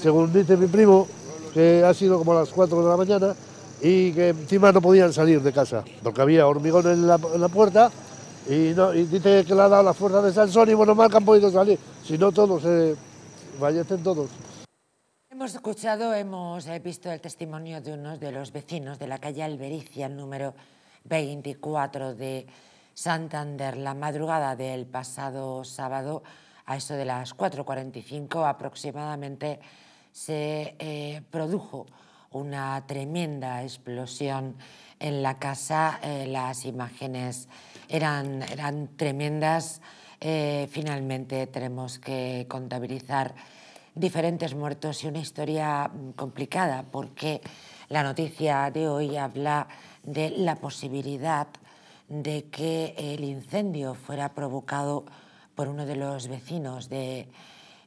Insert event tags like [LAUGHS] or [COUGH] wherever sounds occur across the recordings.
Según dice mi primo, que ha sido como a las 4 de la mañana y que encima no podían salir de casa, porque había hormigón en la, en la puerta y, no, y dice que le ha dado la fuerza de Sansón y bueno, mal que han podido salir, si no todos, eh, fallecen todos. Hemos escuchado, hemos eh, visto el testimonio de uno de los vecinos de la calle Albericia, número 24 de Santander. La madrugada del pasado sábado, a eso de las 4.45 aproximadamente, se eh, produjo una tremenda explosión en la casa. Eh, las imágenes eran, eran tremendas. Eh, finalmente tenemos que contabilizar diferentes muertos y una historia mm, complicada porque la noticia de hoy habla de la posibilidad de que el incendio fuera provocado por uno de los vecinos del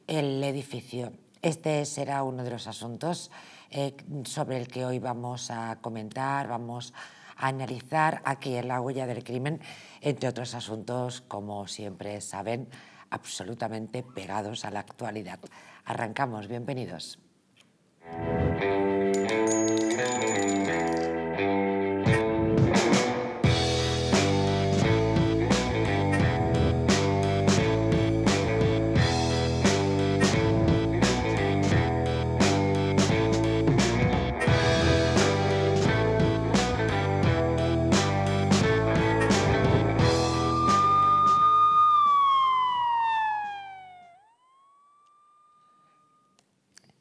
edificio. Este será uno de los asuntos eh, sobre el que hoy vamos a comentar, vamos a analizar aquí en la huella del crimen, entre otros asuntos, como siempre saben, absolutamente pegados a la actualidad. Arrancamos, bienvenidos.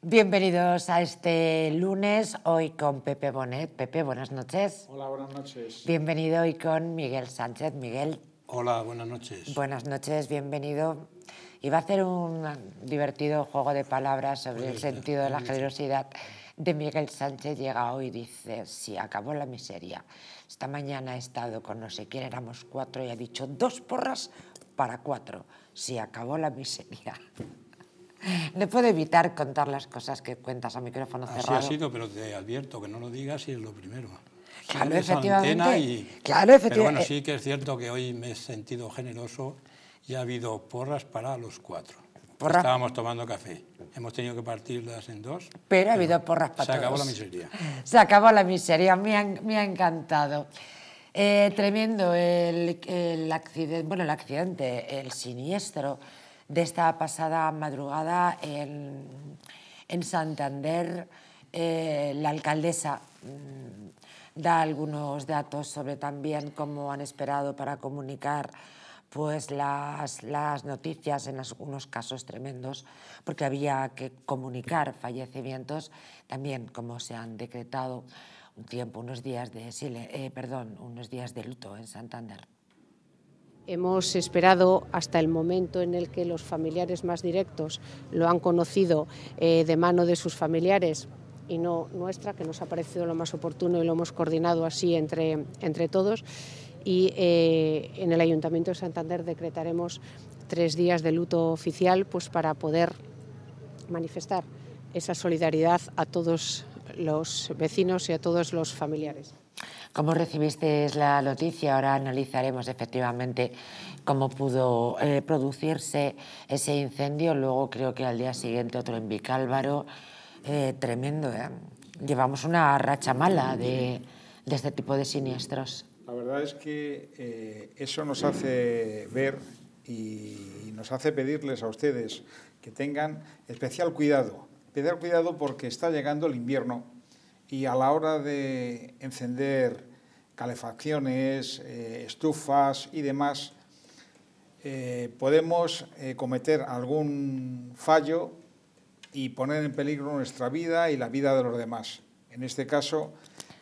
Bienvenidos a este lunes, hoy con Pepe Bonet. Pepe, buenas noches. Hola, buenas noches. Bienvenido hoy con Miguel Sánchez. Miguel. Hola, buenas noches. Buenas noches, bienvenido. Iba a hacer un divertido juego de palabras sobre el sentido de la generosidad de Miguel Sánchez. Llega hoy y dice, sí, acabó la miseria. Esta mañana he estado con no sé quién, éramos cuatro y ha dicho dos porras para cuatro. Sí, acabó la miseria. No puedo evitar contar las cosas que cuentas a micrófono cerrado. Así ha sido, pero te advierto que no lo digas y es lo primero. Claro, efectivamente. Y... Claro, efectivamente. Pero bueno, sí que es cierto que hoy me he sentido generoso y ha habido porras para los cuatro. Porra. Estábamos tomando café. Hemos tenido que partirlas en dos. Pero ha habido porras para Se acabó todos. la miseria. Se acabó la miseria, me ha, me ha encantado. Eh, tremendo el, el accidente, bueno, el accidente, el siniestro de esta pasada madrugada en, en Santander. Eh, la alcaldesa mm, da algunos datos sobre también cómo han esperado para comunicar pues las, las noticias en algunos casos tremendos, porque había que comunicar fallecimientos, también como se han decretado un tiempo, unos días de, eh, perdón, unos días de luto en Santander. Hemos esperado hasta el momento en el que los familiares más directos lo han conocido eh, de mano de sus familiares y no nuestra, que nos ha parecido lo más oportuno y lo hemos coordinado así entre, entre todos. Y eh, en el Ayuntamiento de Santander decretaremos tres días de luto oficial pues, para poder manifestar esa solidaridad a todos los vecinos y a todos los familiares. ¿Cómo recibisteis la noticia? Ahora analizaremos efectivamente cómo pudo eh, producirse ese incendio. Luego creo que al día siguiente otro en Vicálvaro. Eh, tremendo, ¿eh? Llevamos una racha mala de, de este tipo de siniestros. La verdad es que eh, eso nos hace ver y nos hace pedirles a ustedes que tengan especial cuidado. Especial cuidado porque está llegando el invierno y a la hora de encender calefacciones, eh, estufas y demás, eh, podemos eh, cometer algún fallo y poner en peligro nuestra vida y la vida de los demás. En este caso,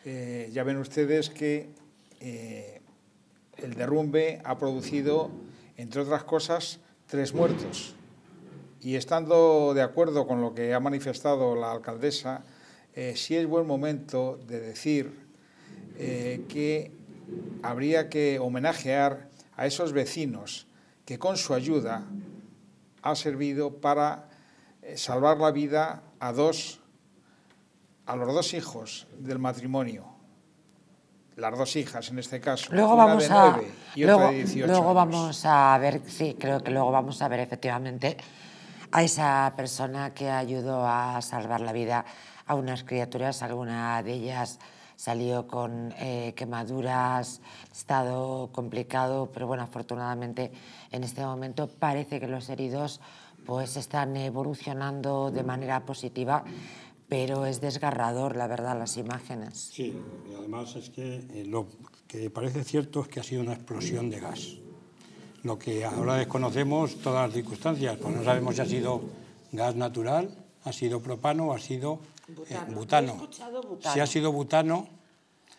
ya ven ustedes que el derrumbe ha producido, entre otras cosas, tres muertos. Y estando de acuerdo con lo que ha manifestado la alcaldesa, eh, sí es buen momento de decir eh, que habría que homenajear a esos vecinos que con su ayuda ha servido para eh, salvar la vida a dos, a los dos hijos del matrimonio, las dos hijas en este caso, Luego una vamos de a nueve y otra luego, de 18 luego años. vamos a ver, sí, creo que luego vamos a ver efectivamente a esa persona que ayudó a salvar la vida a unas criaturas, alguna de ellas salió con eh, quemaduras, estado complicado, pero bueno, afortunadamente en este momento parece que los heridos pues están evolucionando de manera positiva, pero es desgarrador, la verdad, las imágenes. Sí, y además es que eh, lo que parece cierto es que ha sido una explosión de gas. Lo que ahora desconocemos todas las circunstancias, pues no sabemos si ha sido gas natural, ha sido propano o ha sido Butano. eh, butano. He escuchado butano. Si ha sido butano,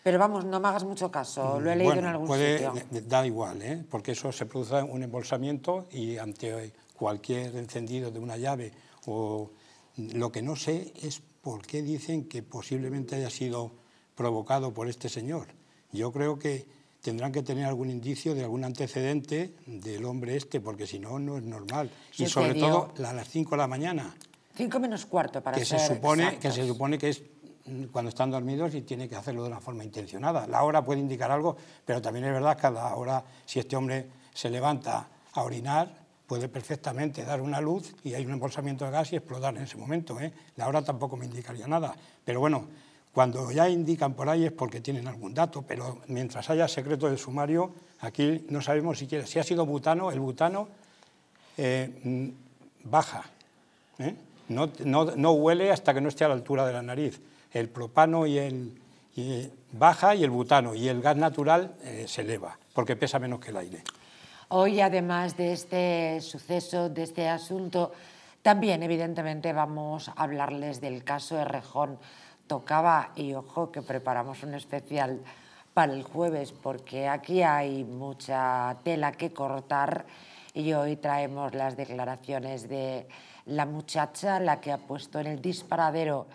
Pero vamos, no me hagas mucho caso, lo he leído bueno, en algún puede, sitio. eh, Da igual, ¿eh? porque eso se produce un embolsamiento y ante cualquier encendido de una llave o lo que no sé es por qué dicen que posiblemente haya sido provocado por este señor. Yo creo que tendrán que tener algún indicio de algún antecedente del hombre este, porque si no, no es normal. Y sobre todo a las 5 de la mañana, Cinco menos cuarto, para que se, ser supone, que se supone que es cuando están dormidos y tiene que hacerlo de una forma intencionada. La hora puede indicar algo, pero también es verdad que a la hora, si este hombre se levanta a orinar, puede perfectamente dar una luz y hay un embolsamiento de gas y explotar en ese momento. ¿eh? La hora tampoco me indicaría nada. Pero bueno, cuando ya indican por ahí es porque tienen algún dato, pero mientras haya secreto de sumario, aquí no sabemos siquiera si ha sido butano, el butano eh, mm, baja. ¿eh? No, no- no huele hasta que no esté a la altura de la nariz. El propano y el baja y el butano y el gas natural eh, se eleva porque pesa menos que el aire. Hoy, además de este suceso, de este asunto, también evidentemente vamos a hablarles del caso de Rejón. Tocaba, y ojo que preparamos un especial para el jueves, porque aquí hay mucha tela que cortar y hoy traemos las declaraciones de la muchacha, la que ha puesto en el disparadero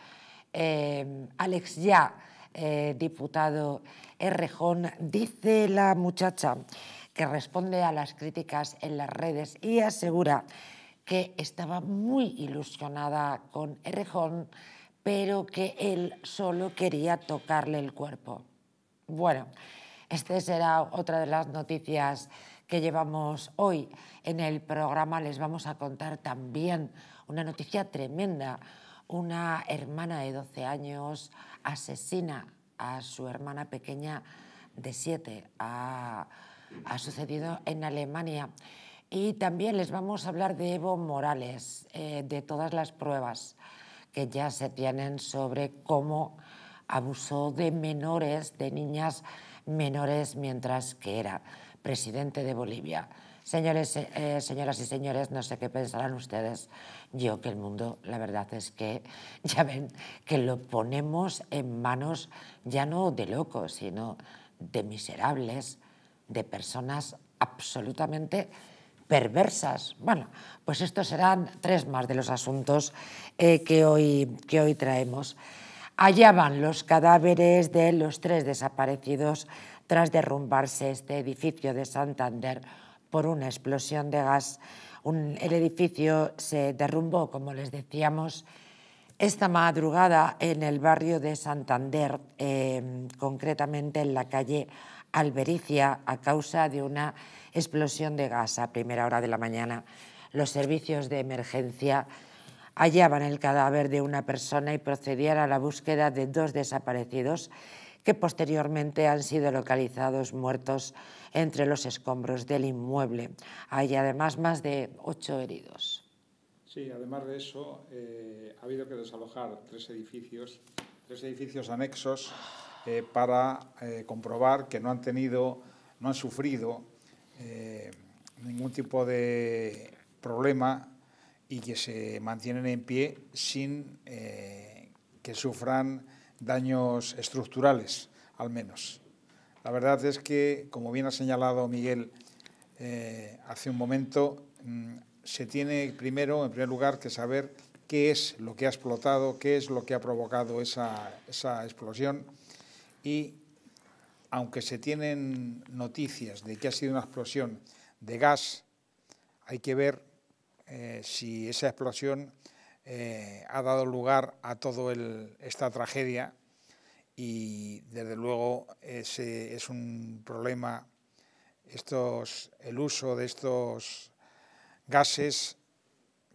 eh, Alex Ya, eh, diputado Errejón, dice la muchacha que responde a las críticas en las redes y asegura que estaba muy ilusionada con Errejón, pero que él solo quería tocarle el cuerpo. Bueno, esta será otra de las noticias que llevamos hoy en el programa. Les vamos a contar también una noticia tremenda. Una hermana de 12 años asesina a su hermana pequeña de 7. Ha, ha sucedido en Alemania. Y también les vamos a hablar de Evo Morales, eh, de todas las pruebas que ya se tienen sobre cómo abusó de menores, de niñas menores, mientras que era presidente de Bolivia. Señores, eh, señoras y señores, no sé qué pensarán ustedes. Yo que el mundo, la verdad es que [LAUGHS] ya ven que lo ponemos en manos ya no de locos, sino de miserables, de personas absolutamente perversas. Bueno, pues estos serán tres más de los asuntos eh, que, hoy, que hoy traemos. Allá van los cadáveres de los tres desaparecidos tras derrumbarse este edificio de Santander por una explosión de gas. El edificio se derrumbó, como les decíamos, esta madrugada en el barrio de Santander, eh, concretamente en la calle Albericia, a causa de una explosión de gas a primera hora de la mañana. Los servicios de emergencia hallaban el cadáver de una persona y procedían a la búsqueda de dos desaparecidos que posteriormente han sido localizados muertos entre los escombros del inmueble. Hay además más de ocho heridos. Sí, además de eso, eh, ha habido que desalojar tres edificios, tres edificios anexos eh, para eh, comprobar que no han tenido, no han sufrido ningún tipo de problema y que se mantienen en pie sin que sufran daños estructurales, al menos. La verdad es que, como bien ha señalado Miguel eh, hace un momento, mm, se tiene primero, en primer lugar, que saber qué es lo que ha explotado, qué es lo que ha provocado esa, esa explosión y, aunque se tienen noticias de que ha sido una explosión de gas, hay que ver eh, si esa explosión eh, ha dado lugar a toda esta tragedia y desde luego ese es un problema estos, el uso de estos gases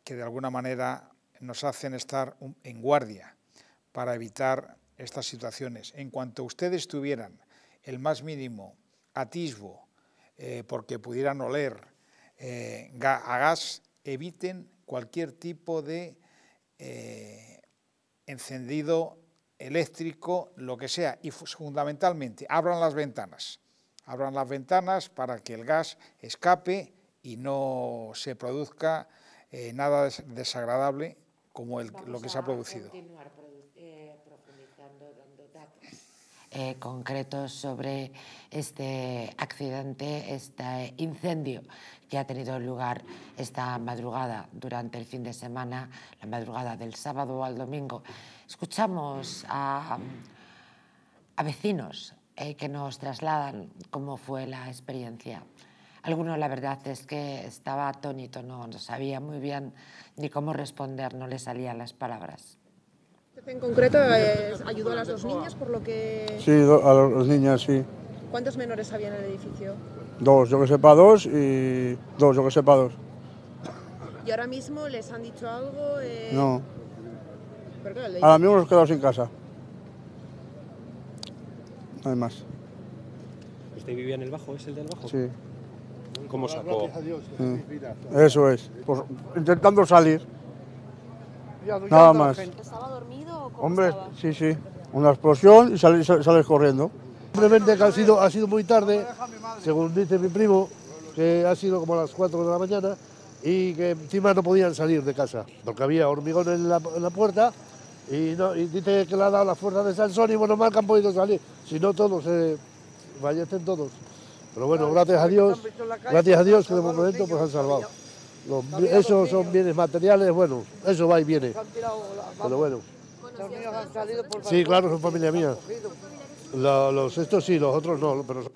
que de alguna manera nos hacen estar en guardia para evitar estas situaciones. En cuanto ustedes tuvieran el más mínimo atisbo eh, porque pudieran oler eh, a gas, eviten cualquier tipo de eh, encendido eléctrico, lo que sea, y fundamentalmente abran las ventanas. Abran las ventanas para que el gas escape y no se produzca nada desagradable como lo que se ha producido. Eh, concretos sobre este accidente, este incendio que ha tenido lugar esta madrugada durante el fin de semana, la madrugada del sábado al domingo. Escuchamos a, a vecinos eh, que nos trasladan cómo fue la experiencia. Alguno, la verdad es que estaba atónito, no, no sabía muy bien ni cómo responder, no le salían las palabras. En concreto, eh, ayudó a las dos niñas, por lo que... Sí, a las niñas, sí. ¿Cuántos menores había en el edificio? Dos, yo que sepa dos y dos, yo que sepa dos. ¿Y ahora mismo les han dicho algo? Eh... No. Ahora mismo nos quedamos sin casa. No hay más. ¿Usted vivía en el bajo? ¿Es el del bajo? Sí. ¿Cómo sacó? Gracias a Dios. Mm. Eso es. Pues, intentando salir. Nada más. ¿Estaba dormido o cómo Hombre, estaba? sí, sí. Una explosión y sales, sales corriendo. Simplemente que ha sido, ha sido muy tarde, según dice mi primo, que ha sido como a las 4 de la mañana y que encima no podían salir de casa, porque había hormigón en la, en la puerta y, no, y dice que le ha dado la fuerza de Sansón y bueno, mal que han podido salir, si no todos, eh, fallecen todos. Pero bueno, gracias a Dios, gracias a Dios que de momento pues han salvado. Los, esos son bienes materiales, bueno, eso va y viene. Pero bueno. Sí, claro, son familia mía. Los, los, estos sí, los otros no, pero...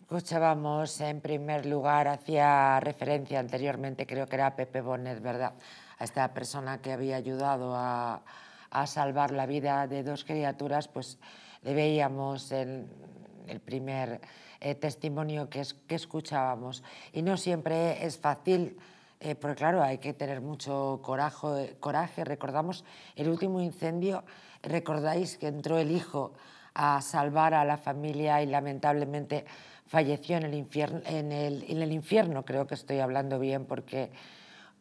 Escuchábamos en primer lugar, hacía referencia anteriormente, creo que era Pepe Bonet, ¿verdad? A esta persona que había ayudado a, a salvar la vida de dos criaturas, pues le veíamos en el primer eh, testimonio que, es, que escuchábamos. Y no siempre es fácil, eh, porque claro, hay que tener mucho coraje, coraje. Recordamos el último incendio, recordáis que entró el hijo a salvar a la familia y lamentablemente falleció en el, infierno, en, el, en el infierno, creo que estoy hablando bien porque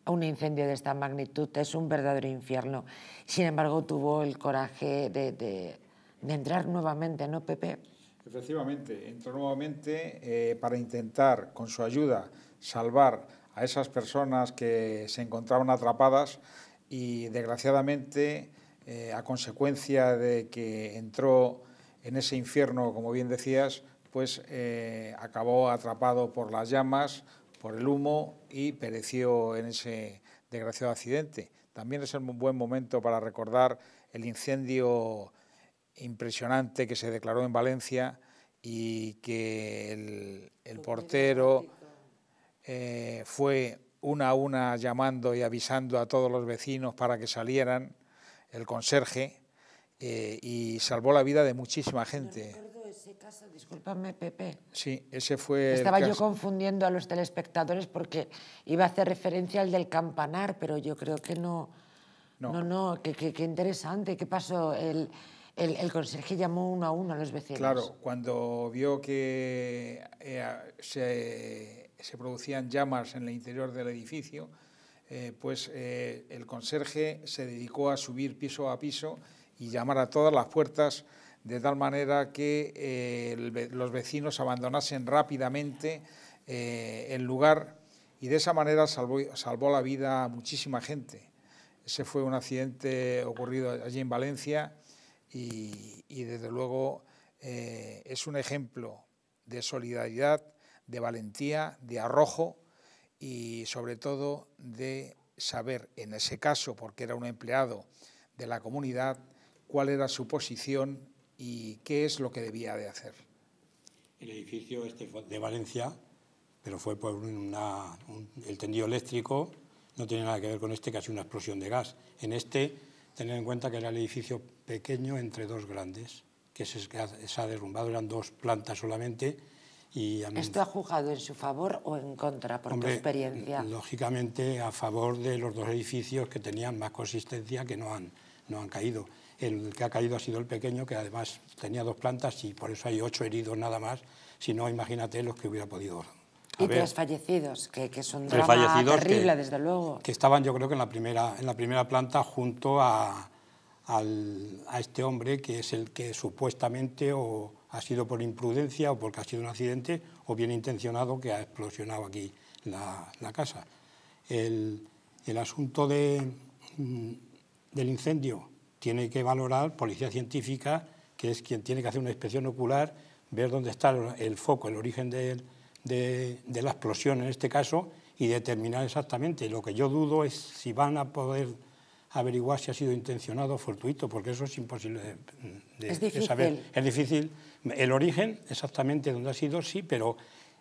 un incendio de esta magnitud es un verdadero infierno. Sin embargo, tuvo el coraje de, de, de entrar nuevamente, ¿no, Pepe? Efectivamente, entró nuevamente eh, para intentar, con su ayuda, salvar a esas personas que se encontraban atrapadas y, desgraciadamente, eh, a consecuencia de que entró en ese infierno, como bien decías, pues eh, acabó atrapado por las llamas, por el humo y pereció en ese desgraciado accidente. También es un buen momento para recordar el incendio impresionante que se declaró en Valencia y que el, el portero eh, fue una a una llamando y avisando a todos los vecinos para que salieran, el conserje, eh, y salvó la vida de muchísima gente. No recuerdo ese caso, discúlpame, Pepe. Sí, ese fue. Estaba el yo caso. confundiendo a los telespectadores porque iba a hacer referencia al del campanar, pero yo creo que no. No. No, no, qué que, que interesante. ¿Qué pasó? El, el, el, conserje llamó uno a uno a los vecinos. Claro, cuando vio que eh, se, se, producían llamas en el interior del edificio, eh, pues eh, el conserje se dedicó a subir piso a piso y llamar a todas las puertas de tal manera que eh, los vecinos abandonasen rápidamente eh, el lugar y de esa manera salvó, salvó, la vida a muchísima gente. Ese fue un accidente ocurrido allí en Valencia y, y desde luego eh, es un ejemplo de solidaridad, de valentía, de arrojo y sobre todo de saber, en ese caso, porque era un empleado de la comunidad, cuál era su posición y qué es lo que debía de hacer. El edificio este fue de Valencia, pero fue por una, un, el tendido eléctrico, no tiene nada que ver con este, que ha sido una explosión de gas. En este, tener en cuenta que era el edificio pequeño entre dos grandes, que se, se ha derrumbado, eran dos plantas solamente, Y mí- ¿Esto ha jugado en su favor o en contra, por Hombre, tu experiencia? Lógicamente a favor de los dos edificios que tenían más consistencia que no han, no han caído. El que ha caído ha sido el pequeño, que además tenía dos plantas y por eso hay ocho heridos nada más. Si no, imagínate los que hubiera podido Y tres fallecidos, que, que es un Tres drama fallecidos terrible, que- desde luego. que estaban yo creo que en la primera, en la primera planta junto a, al- a este hombre que es el que supuestamente o ha sido por imprudencia o porque ha sido un accidente o bien intencionado que ha explosionado aquí la, la casa. El, el asunto de, mm, del incendio tiene que valorar policía científica, que es quien tiene que hacer una inspección ocular, ver dónde está el, foco, el origen de, de la explosión en este caso y determinar exactamente. Lo que yo dudo es si van a poder averiguar si ha sido intencionado o fortuito, porque eso es imposible de, de- Es de saber. Es difícil. El origen, exactamente dónde ha sido, sí, pero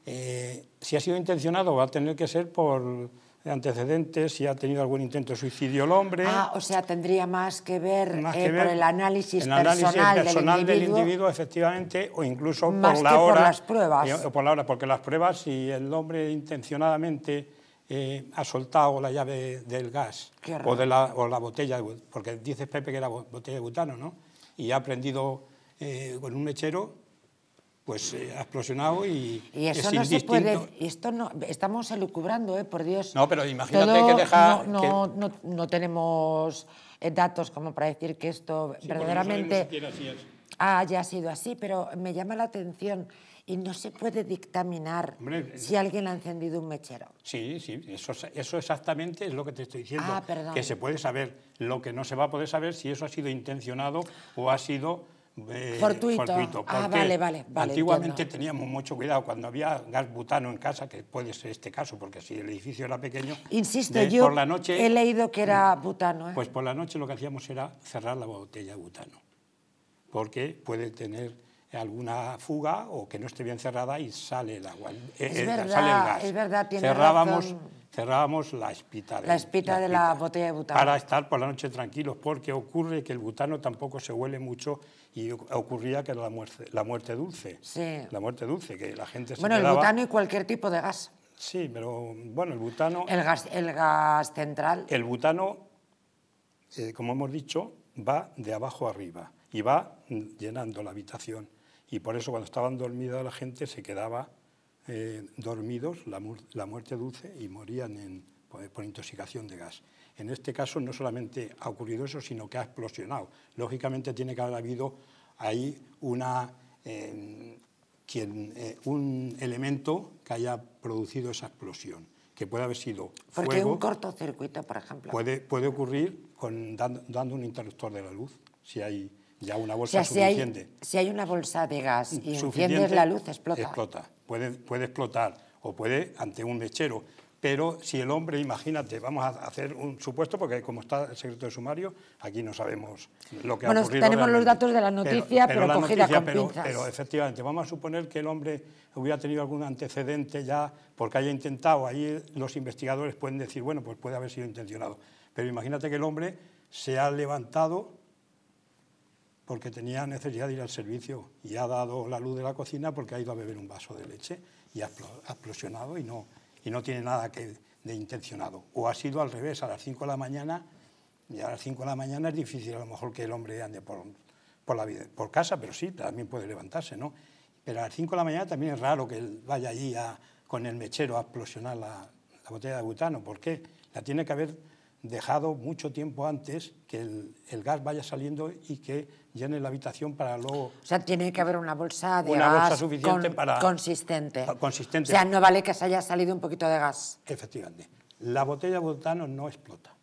eh, si ha sido intencionado va a tener que ser por antecedentes, si ha tenido algún intento de suicidio el hombre. Ah, o sea, tendría más que ver, Más eh, que ver por el análisis el análisis personal, personal del individuo. efectivamente, o incluso Más por la que por hora. las pruebas. eh, O por la hora, porque las pruebas, si el hombre intencionadamente eh, ha soltado la llave del gas o, de la, o la botella, porque dices Pepe que era bo- botella de butano, ¿no? Y ha prendido eh, con un mechero, pues eh, ha explosionado y, Y eso es no se indistinto. puede, y esto no, estamos elucubrando, ¿eh? por Dios. No, pero imagínate Todo que deja- No, no, no, no tenemos eh, datos como para decir que esto Sí, no verdaderamente si es. haya sido así, pero me llama la atención y no se puede dictaminar Hombre, si alguien ha encendido un mechero. Sí, sí, eso, eso exactamente es lo que te estoy diciendo. Ah, perdón. Que se puede saber. Lo que no se va a poder saber si eso ha sido intencionado o ha sido eh, Fortuito. Ah, vale, vale, vale, Antiguamente entiendo. teníamos mucho cuidado cuando había gas butano en casa, que puede ser este caso, porque si el edificio era pequeño. Insisto, de- yo por la noche, he leído que era butano. ¿eh? Pues por la noche lo que hacíamos era cerrar la botella de butano, porque puede tener alguna fuga o que no esté bien cerrada y sale el agua, eh, Es eh, verdad, sale el gas. es verdad, tiene cerrábamos, razón. cerrábamos la espita. La espita de la botella de butano. Para estar por la noche tranquilos, porque ocurre que el butano tampoco se huele mucho y ocurría que era la muerte, la muerte dulce. Sí. La muerte dulce, que la gente se bueno, el quedaba- butano y cualquier tipo de gas. Sí, pero bueno, el butano... El gas, el gas central. El butano, eh, como hemos dicho, va de abajo arriba y va llenando la habitación. Y por eso cuando estaban dormida la gente se quedaba eh, dormidos, la, la muerte dulce, y morían en- por, intoxicación de gas. En este caso no solamente ha ocurrido eso, sino que ha explosionado. Lógicamente tiene que haber habido ahí una, eh, quien, eh, un elemento que haya producido esa explosión, que puede haber sido Porque un cortocircuito, por ejemplo. Puede, puede ocurrir con, dando, dando un interruptor de la luz, si hay ya una o bolsa sea, si hay, suficiente. si hay una bolsa de gas y enciendes suficiente, la luz, explota. Explota, puede, puede explotar o puede ante un mechero. Pero si el hombre, imagínate, vamos a hacer un supuesto, porque como está el secreto de sumario, aquí no sabemos lo que Bueno, ha ocurrido. tenemos los datos de la noticia, pero la cogida con pero, pinzas. pero efectivamente, vamos a suponer que el hombre hubiera tenido algún antecedente ya porque haya intentado, ahí los investigadores pueden decir, bueno, pues puede haber sido intencionado. Pero imagínate que el hombre se ha levantado porque tenía necesidad de ir al servicio y ha dado la luz de la cocina porque ha ido a beber un vaso de leche y ha explosionado y no, y no tiene nada que, de intencionado. O ha sido al revés, a las 5 de la mañana, y a las 5 de la mañana es difícil a lo mejor que el hombre ande por, por, la vida, por casa, pero sí, también puede levantarse, ¿no? Pero a las 5 de la mañana también es raro que él vaya allí a- con el mechero a explosionar la, la botella de butano. ¿Por qué? La tiene que haber dejado mucho tiempo antes que el, el gas vaya saliendo y que llene la habitación para luego... O sea, tiene que haber una bolsa de Una bolsa gas suficiente con- para- consistente. consistente. O sea, no vale que se haya salido un poquito de gas. Efectivamente. La botella de butano no explota.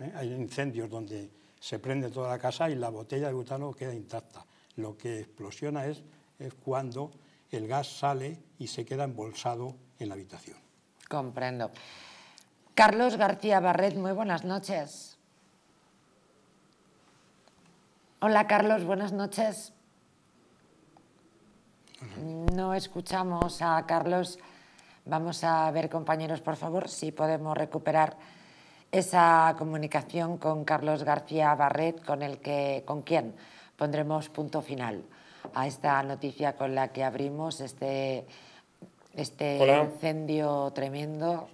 ¿eh? Hay incendios donde se prende toda la casa y la botella de butano queda intacta. Lo que explosiona es, es cuando el gas sale y se queda embolsado en la habitación. Comprendo. Carlos García Barret, muy buenas noches. Hola Carlos, buenas noches. No escuchamos a Carlos. Vamos a ver, compañeros, por favor, si podemos recuperar esa comunicación con Carlos García Barret, con el que, con quien pondremos punto final a esta noticia con la que abrimos este, este Hola. incendio tremendo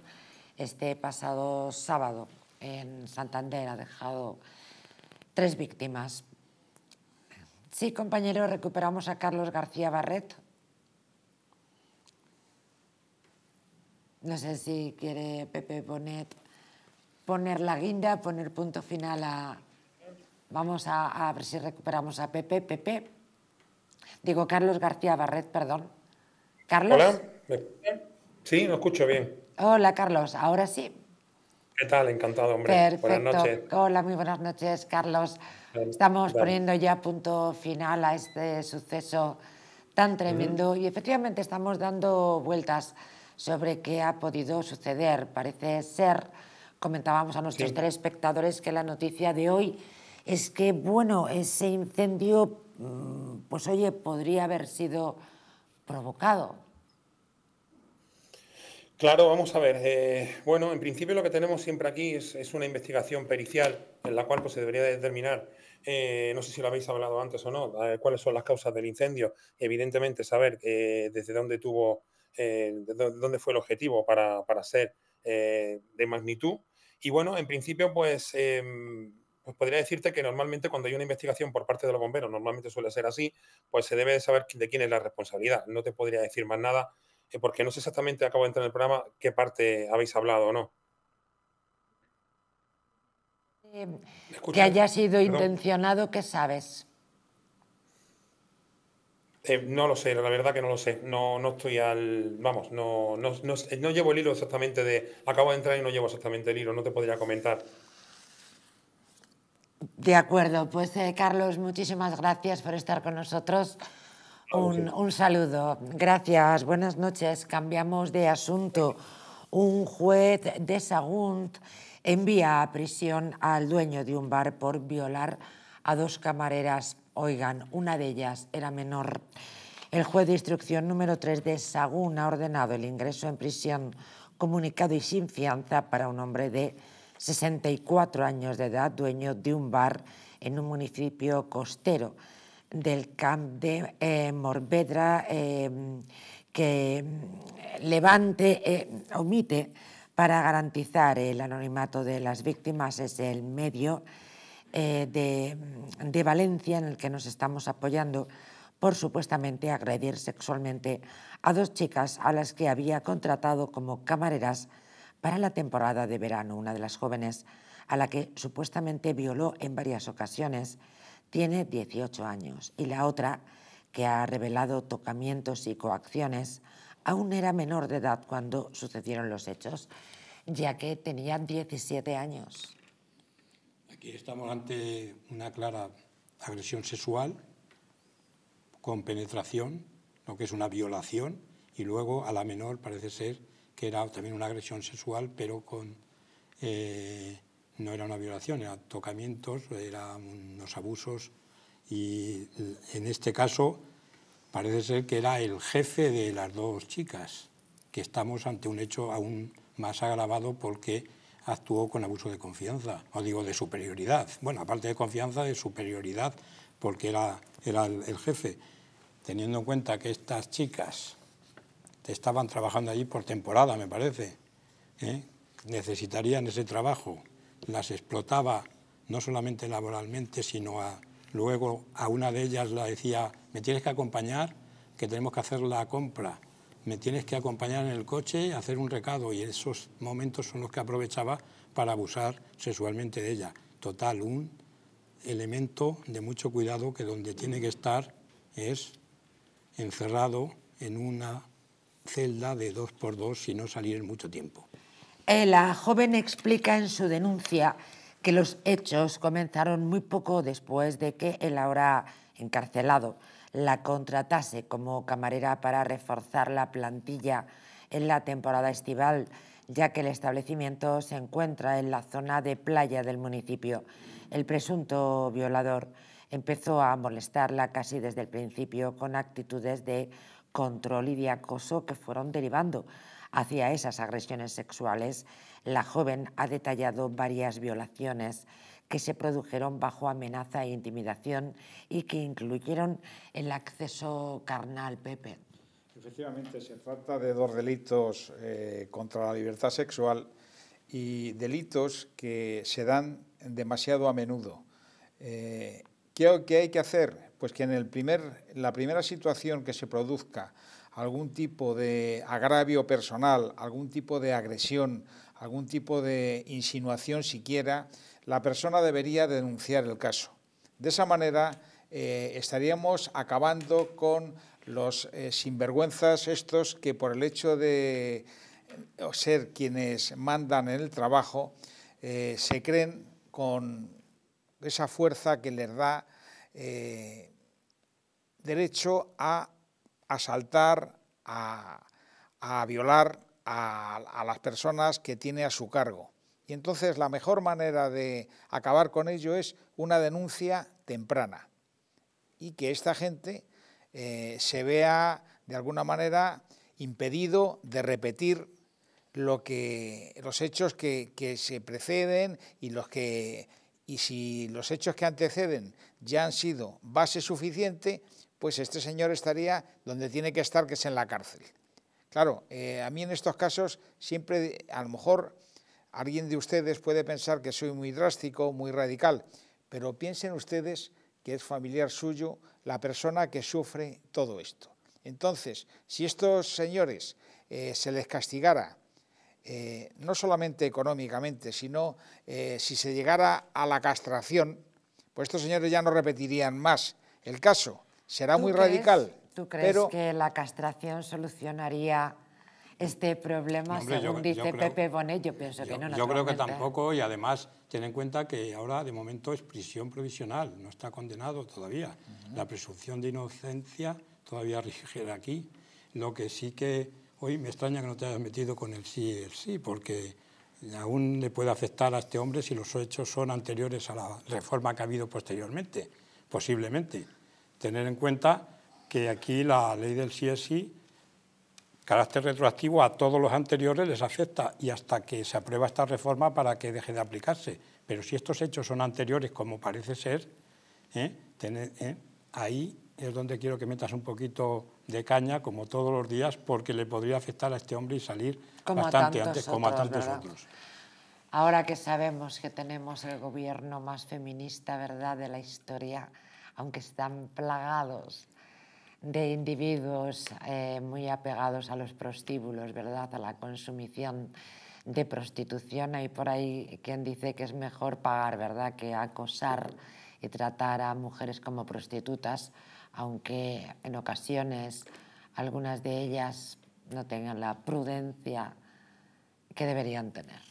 este pasado sábado en Santander. Ha dejado tres víctimas. Sí, compañero, recuperamos a Carlos García Barret. No sé si quiere Pepe Bonet poner la guinda, poner punto final a... Vamos a, ver si recuperamos a Pepe. Pepe. Digo, Carlos García Barret, perdón. Carlos. Hola, ¿me? Sí, no escucho bien. Hola, Carlos. Ahora sí. ¿Qué tal? Encantado, hombre. Perfecto. Buenas noches. Hola, muy buenas noches, Carlos. Estamos poniendo ya punto final a este suceso tan tremendo y efectivamente estamos dando vueltas sobre qué ha podido suceder. Parece ser, comentábamos a nuestros Sí. telespectadores, que la noticia de hoy es que, bueno, ese incendio, mm, pues oye, podría haber sido provocado. Claro, vamos a ver. eh, bueno, en principio lo que tenemos siempre aquí es, una investigación pericial en la cual pues, se debería determinar, eh, no sé si lo habéis hablado antes o no, eh, cuáles son las causas del incendio. Evidentemente saber desde dónde tuvo, dónde fue el objetivo para, para ser de magnitud. Y bueno, en principio pues, em, pues podría decirte que normalmente cuando hay una investigación por parte de los bomberos, normalmente suele ser así, pues se debe de saber de quién es la responsabilidad. No te podría decir más nada porque no sé exactamente, acabo de entrar en el programa, qué parte habéis hablado o no. Eh, ¿Me que haya sido Perdón. intencionado, ¿qué sabes? Eh, no lo sé, la verdad que no lo sé. No, no estoy al. Vamos, no, no, no, no llevo el hilo exactamente de. Acabo de entrar y no llevo exactamente el hilo, no te podría comentar. De acuerdo, pues eh, Carlos, muchísimas gracias por estar con nosotros. Un, un saludo. Gracias, buenas noches. Cambiamos de asunto. Un juez de Sagunt envía a prisión al dueño de un bar por violar a dos camareras. Oigan, una de ellas era menor. El juez de instrucción número 3 de Sagún ha ordenado el ingreso en prisión comunicado y sin fianza para un hombre de 64 años de edad, dueño de un bar en un municipio costero del Camp de eh, Morvedra, eh, que mm, Levante eh, omite para garantizar el anonimato de las víctimas. Es el medio de, de Valencia en el que nos estamos apoyando por supuestamente agredir sexualmente a dos chicas a las que había contratado como camareras para la temporada de verano. Una de las jóvenes a la que supuestamente violó en varias ocasiones tiene 18 años y la otra, que ha revelado tocamientos y coacciones, aún era menor de edad cuando sucedieron los hechos, ya que tenía 17 años. Aquí estamos ante una clara agresión sexual con penetración, lo que es una violación, y luego a la menor parece ser que era también una agresión sexual, pero con eh, no era una violación, eran tocamientos, eran unos abusos, y en este caso parece ser que era el jefe de las dos chicas, que estamos ante un hecho aún más agravado porque actuó con abuso de confianza, no digo de superioridad, bueno, aparte de confianza, de superioridad, porque era, era el, el jefe, teniendo en cuenta que estas chicas estaban trabajando allí por temporada, me parece, ¿eh? necesitarían ese trabajo, las explotaba no solamente laboralmente, sino a, luego a una de ellas la decía, me tienes que acompañar, que tenemos que hacer la compra, me tienes que acompañar en el coche, hacer un recado, y esos momentos son los que aprovechaba para abusar sexualmente de ella. Total, un elemento de mucho cuidado que donde tiene que estar es encerrado en una celda de dos por dos y no salir en mucho tiempo. Eh, La joven explica en su denuncia que los hechos comenzaron muy poco después de que el ahora encarcelado la contratase como camarera para reforzar la plantilla en la temporada estival, ya que el establecimiento se encuentra en la zona de playa del municipio. El presunto violador empezó a molestarla casi desde el principio con actitudes de control y de acoso que fueron derivando hacia esas agresiones sexuales. La joven ha detallado varias violaciones que se produjeron bajo amenaza e intimidación y que incluyeron el acceso carnal, Pepe. Efectivamente, se trata de dos delitos eh, contra la libertad sexual y delitos que se dan demasiado a menudo. Eh, ¿qué, ¿qué, hay que hacer? Pues que en el primer, la primera situación que se produzca algún tipo de agravio personal, algún tipo de agresión, algún tipo de insinuación siquiera, la persona debería denunciar el caso. De esa manera eh, estaríamos acabando con los eh, sinvergüenzas estos que por el hecho de ser quienes mandan en el trabajo eh, se creen con esa fuerza que les da derecho a asaltar, a, violar a, a las personas que tiene a su cargo. Y entonces la mejor manera de acabar con ello es una denuncia temprana y que esta gente eh, se vea de alguna manera impedido de repetir lo que, los hechos que, que, se preceden y, los que, y si los hechos que anteceden ya han sido base suficiente, pues este señor estaría donde tiene que estar, que es en la cárcel. Claro, eh, a mí en estos casos siempre, a lo mejor Alguien de ustedes puede pensar que soy muy drástico, muy radical, pero piensen ustedes que es familiar suyo la persona que sufre todo esto. Entonces, si estos señores eh, se les castigara, eh, no solamente económicamente, sino si se llegara a la castración, pues estos señores ya no repetirían más el caso. Será muy crees, radical. ¿Tú crees pero, que la castración solucionaría este problema, Hombre, según yo, dice yo creo, Pepe Bonet, yo pienso yo, que no. Yo creo que tampoco, y además ten en cuenta que ahora de momento es prisión provisional, no está condenado todavía. Uh -huh. La presunción de inocencia todavía rige aquí. Lo que sí que hoy me extraña que no te hayas metido con el sí y el sí, porque aún le puede afectar a este hombre si los hechos son anteriores a la reforma que ha habido posteriormente, posiblemente. Tener en cuenta que aquí la ley del sí es sí carácter retroactivo a todos los anteriores les afecta y hasta que se aprueba esta reforma para que deje de aplicarse. Pero si estos hechos son anteriores, como parece ser, ¿eh? Tener, ¿eh? ahí es donde quiero que metas un poquito de caña, como todos los días, porque le podría afectar a este hombre y salir como bastante antes, otros, como a tantos ¿verdad? otros. Ahora que sabemos que tenemos el gobierno más feminista, ¿verdad?, de la historia, aunque están plagados de individuos eh, muy apegados a los prostíbulos, ¿verdad? A la consumición de prostitución. Hay por ahí quien dice que es mejor pagar, ¿verdad?, que acosar y tratar a mujeres como prostitutas, aunque en ocasiones algunas de ellas no tengan la prudencia que deberían tener.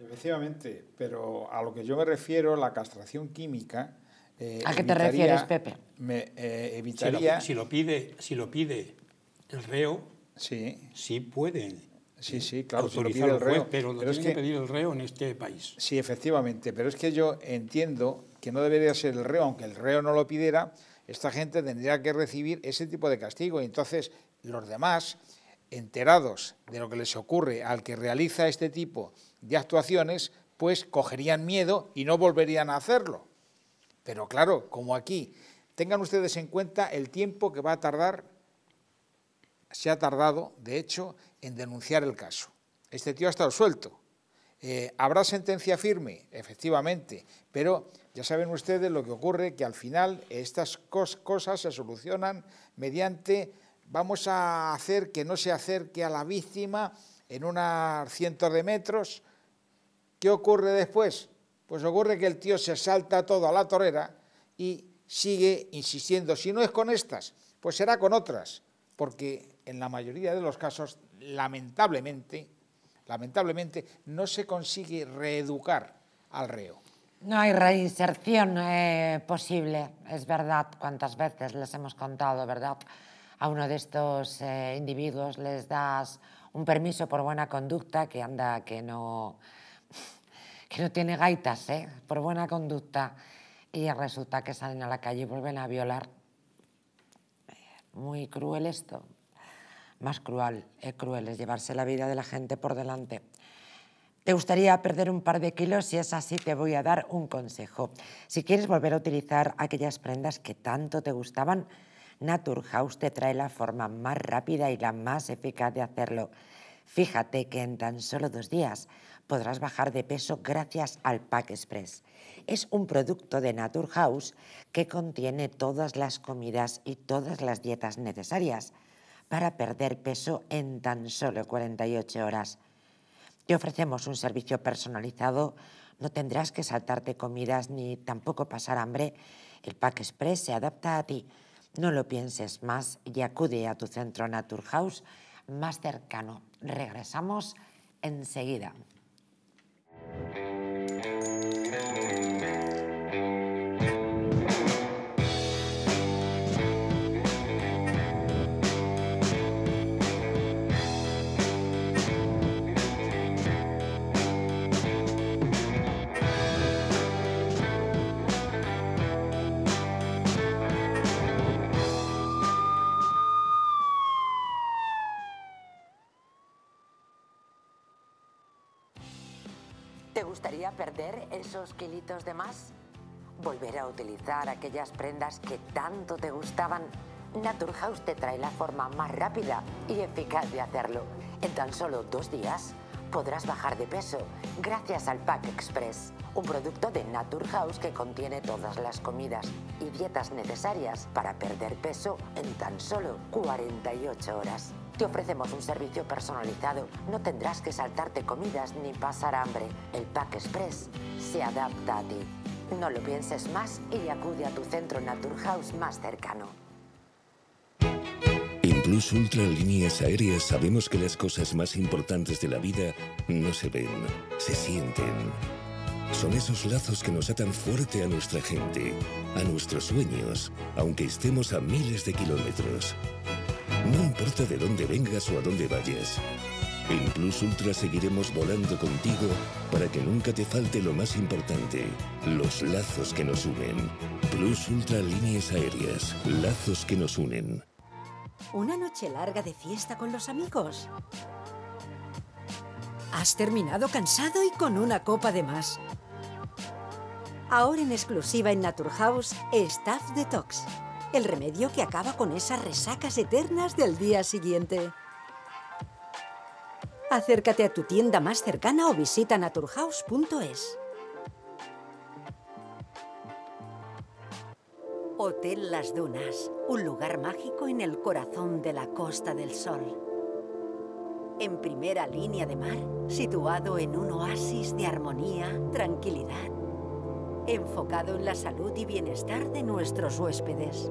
Efectivamente, pero a lo que yo me refiero, la castración química, eh, ¿A qué te refieres, Pepe? Me eh, evitaría... Si lo, si lo, pide, si lo pide el reo, sí, sí puede Sí, sí, claro, si lo pide el reo. pero lo pero tiene es que, que, pedir el reo en este país. Sí, efectivamente, pero es que yo entiendo que no debería ser el reo, aunque el reo no lo pidiera, esta gente tendría que recibir ese tipo de castigo. Y entonces los demás, enterados de lo que les ocurre al que realiza este tipo de actuaciones, pues cogerían miedo y no volverían a hacerlo. Pero claro, como aquí, tengan ustedes en cuenta el tiempo que va a tardar, se ha tardado, de hecho, en denunciar el caso. Este tío ha estado suelto. Eh, ¿Habrá sentencia firme? Efectivamente, pero ya saben ustedes lo que ocurre, que al final estas cos cosas se solucionan mediante, vamos a hacer que no se acerque a la víctima en unos cientos de metros. ¿Qué ocurre después? Pues ocurre que el tío se salta todo a la torera y sigue insistiendo. Si no es con estas, pues será con otras, porque en la mayoría de los casos, lamentablemente, lamentablemente, no se consigue reeducar al reo. No hay reinserción posible, es verdad, cuántas veces les hemos contado, ¿verdad? A uno de estos eh, individuos les das un permiso por buena conducta que anda, que no que no tiene gaitas, ¿eh? por buena conducta, y resulta que salen a la calle y vuelven a violar. Muy cruel esto. Más cruel, eh, cruel es llevarse la vida de la gente por delante. ¿Te gustaría perder un par de kilos? Si es así, te voy a dar un consejo. Si quieres volver a utilizar aquellas prendas que tanto te gustaban, Naturhaus te trae la forma más rápida y la más eficaz de hacerlo. Fíjate que en tan solo dos días podrás bajar de peso gracias al Pack Express. Es un producto de Naturhaus que contiene todas las comidas y todas las dietas necesarias para perder peso en tan solo 48 horas. Te ofrecemos un servicio personalizado, no tendrás que saltarte comidas ni tampoco pasar hambre. El Pack Express se adapta a ti. No lo pienses más y acude a tu centro Naturhaus más cercano. Regresamos enseguida. Perder esos kilitos de más? ¿Volver a utilizar aquellas prendas que tanto te gustaban? Naturhaus te trae la forma más rápida y eficaz de hacerlo. En tan solo dos días podrás bajar de peso gracias al Pack Express, un producto de Naturhaus que contiene todas las comidas y dietas necesarias para perder peso en tan solo 48 horas. Te ofrecemos un servicio personalizado. No tendrás que saltarte comidas ni pasar hambre. El Pack Express se adapta a ti. No lo pienses más y acude a tu centro Naturhaus más cercano. Plus Ultra Líneas Aéreas sabemos que las cosas más importantes de la vida no se ven, se sienten. Son esos lazos que nos atan fuerte a nuestra gente, a nuestros sueños, aunque estemos a miles de kilómetros. No importa de dónde vengas o a dónde vayas. En Plus Ultra seguiremos volando contigo para que nunca te falte lo más importante, los lazos que nos unen. Plus Ultra Líneas Aéreas, lazos que nos unen. ¿Una noche larga de fiesta con los amigos? Has terminado cansado y con una copa de más. Ahora en exclusiva en Naturhaus, Staff Detox. El remedio que acaba con esas resacas eternas del día siguiente. Acércate a tu tienda más cercana o visita naturhaus.es. Hotel Las Dunas, un lugar mágico en el corazón de la Costa del Sol. En primera línea de mar, situado en un oasis de armonía, tranquilidad, enfocado en la salud y bienestar de nuestros huéspedes.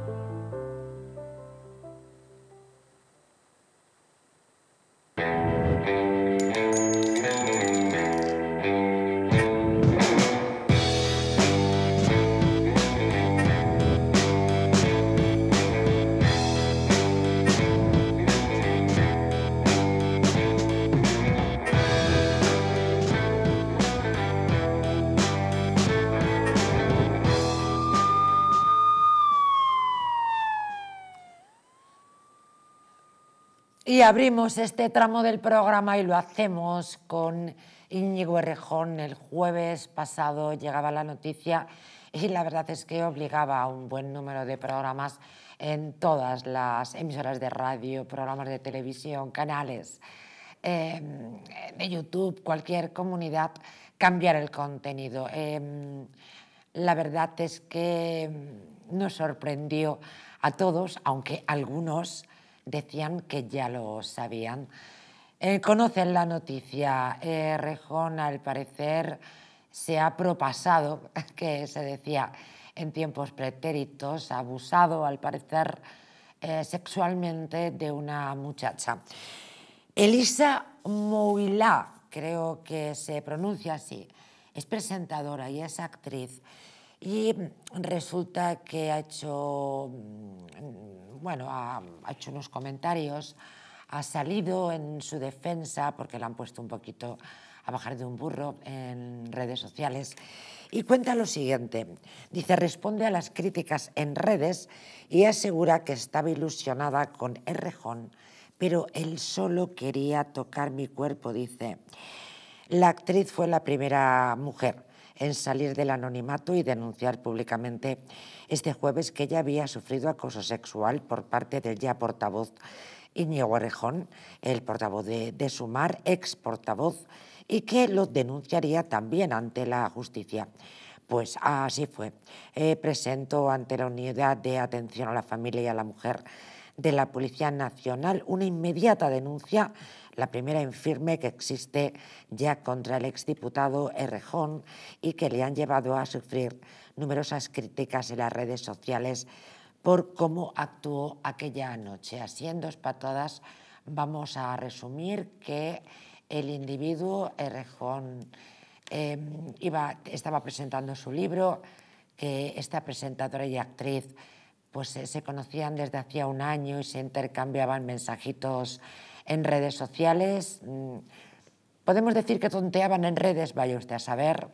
Abrimos este tramo del programa y lo hacemos con Íñigo Errejón. El jueves pasado llegaba la noticia y la verdad es que obligaba a un buen número de programas en todas las emisoras de radio, programas de televisión, canales eh, de YouTube, cualquier comunidad, cambiar el contenido. Eh, la verdad es que nos sorprendió a todos, aunque algunos decían que ya lo sabían. Eh, conocen la noticia. Eh, Rejón, al parecer, se ha propasado, [LAUGHS] que se decía en tiempos pretéritos, abusado, al parecer, eh, sexualmente de una muchacha. Elisa Mouilá, creo que se pronuncia así. es presentadora y es actriz. Y resulta que ha hecho, mm, bueno, ha, hecho unos comentarios, ha salido en su defensa, porque la han puesto un poquito a bajar de un burro en redes sociales, y cuenta lo siguiente. Dice, responde a las críticas en redes y asegura que estaba ilusionada con Errejón, pero él solo quería tocar mi cuerpo, dice. La actriz fue la primera mujer en salir del anonimato y denunciar públicamente este jueves que ella había sufrido acoso sexual por parte del ya portavoz Iñigo Errejón, el portavoz de, de Sumar, ex portavoz y que lo denunciaría también ante la justicia. Pues así fue. Eh, presentó ante la Unidad de Atención a la Familia y a la Mujer de la Policía Nacional una inmediata denuncia, la primera en firme que existe ya contra el exdiputado Errejón y que le han llevado a sufrir numerosas críticas en las redes sociales por cómo actuó aquella noche. Así en dos patadas vamos a resumir que el individuo, Errejón, em, iba, estaba presentando su libro, que esta presentadora y actriz pues, se conocían desde hacía un año y se intercambiaban mensajitos en redes sociales. Mm, podemos decir que tonteaban en redes, vaya usted a saber.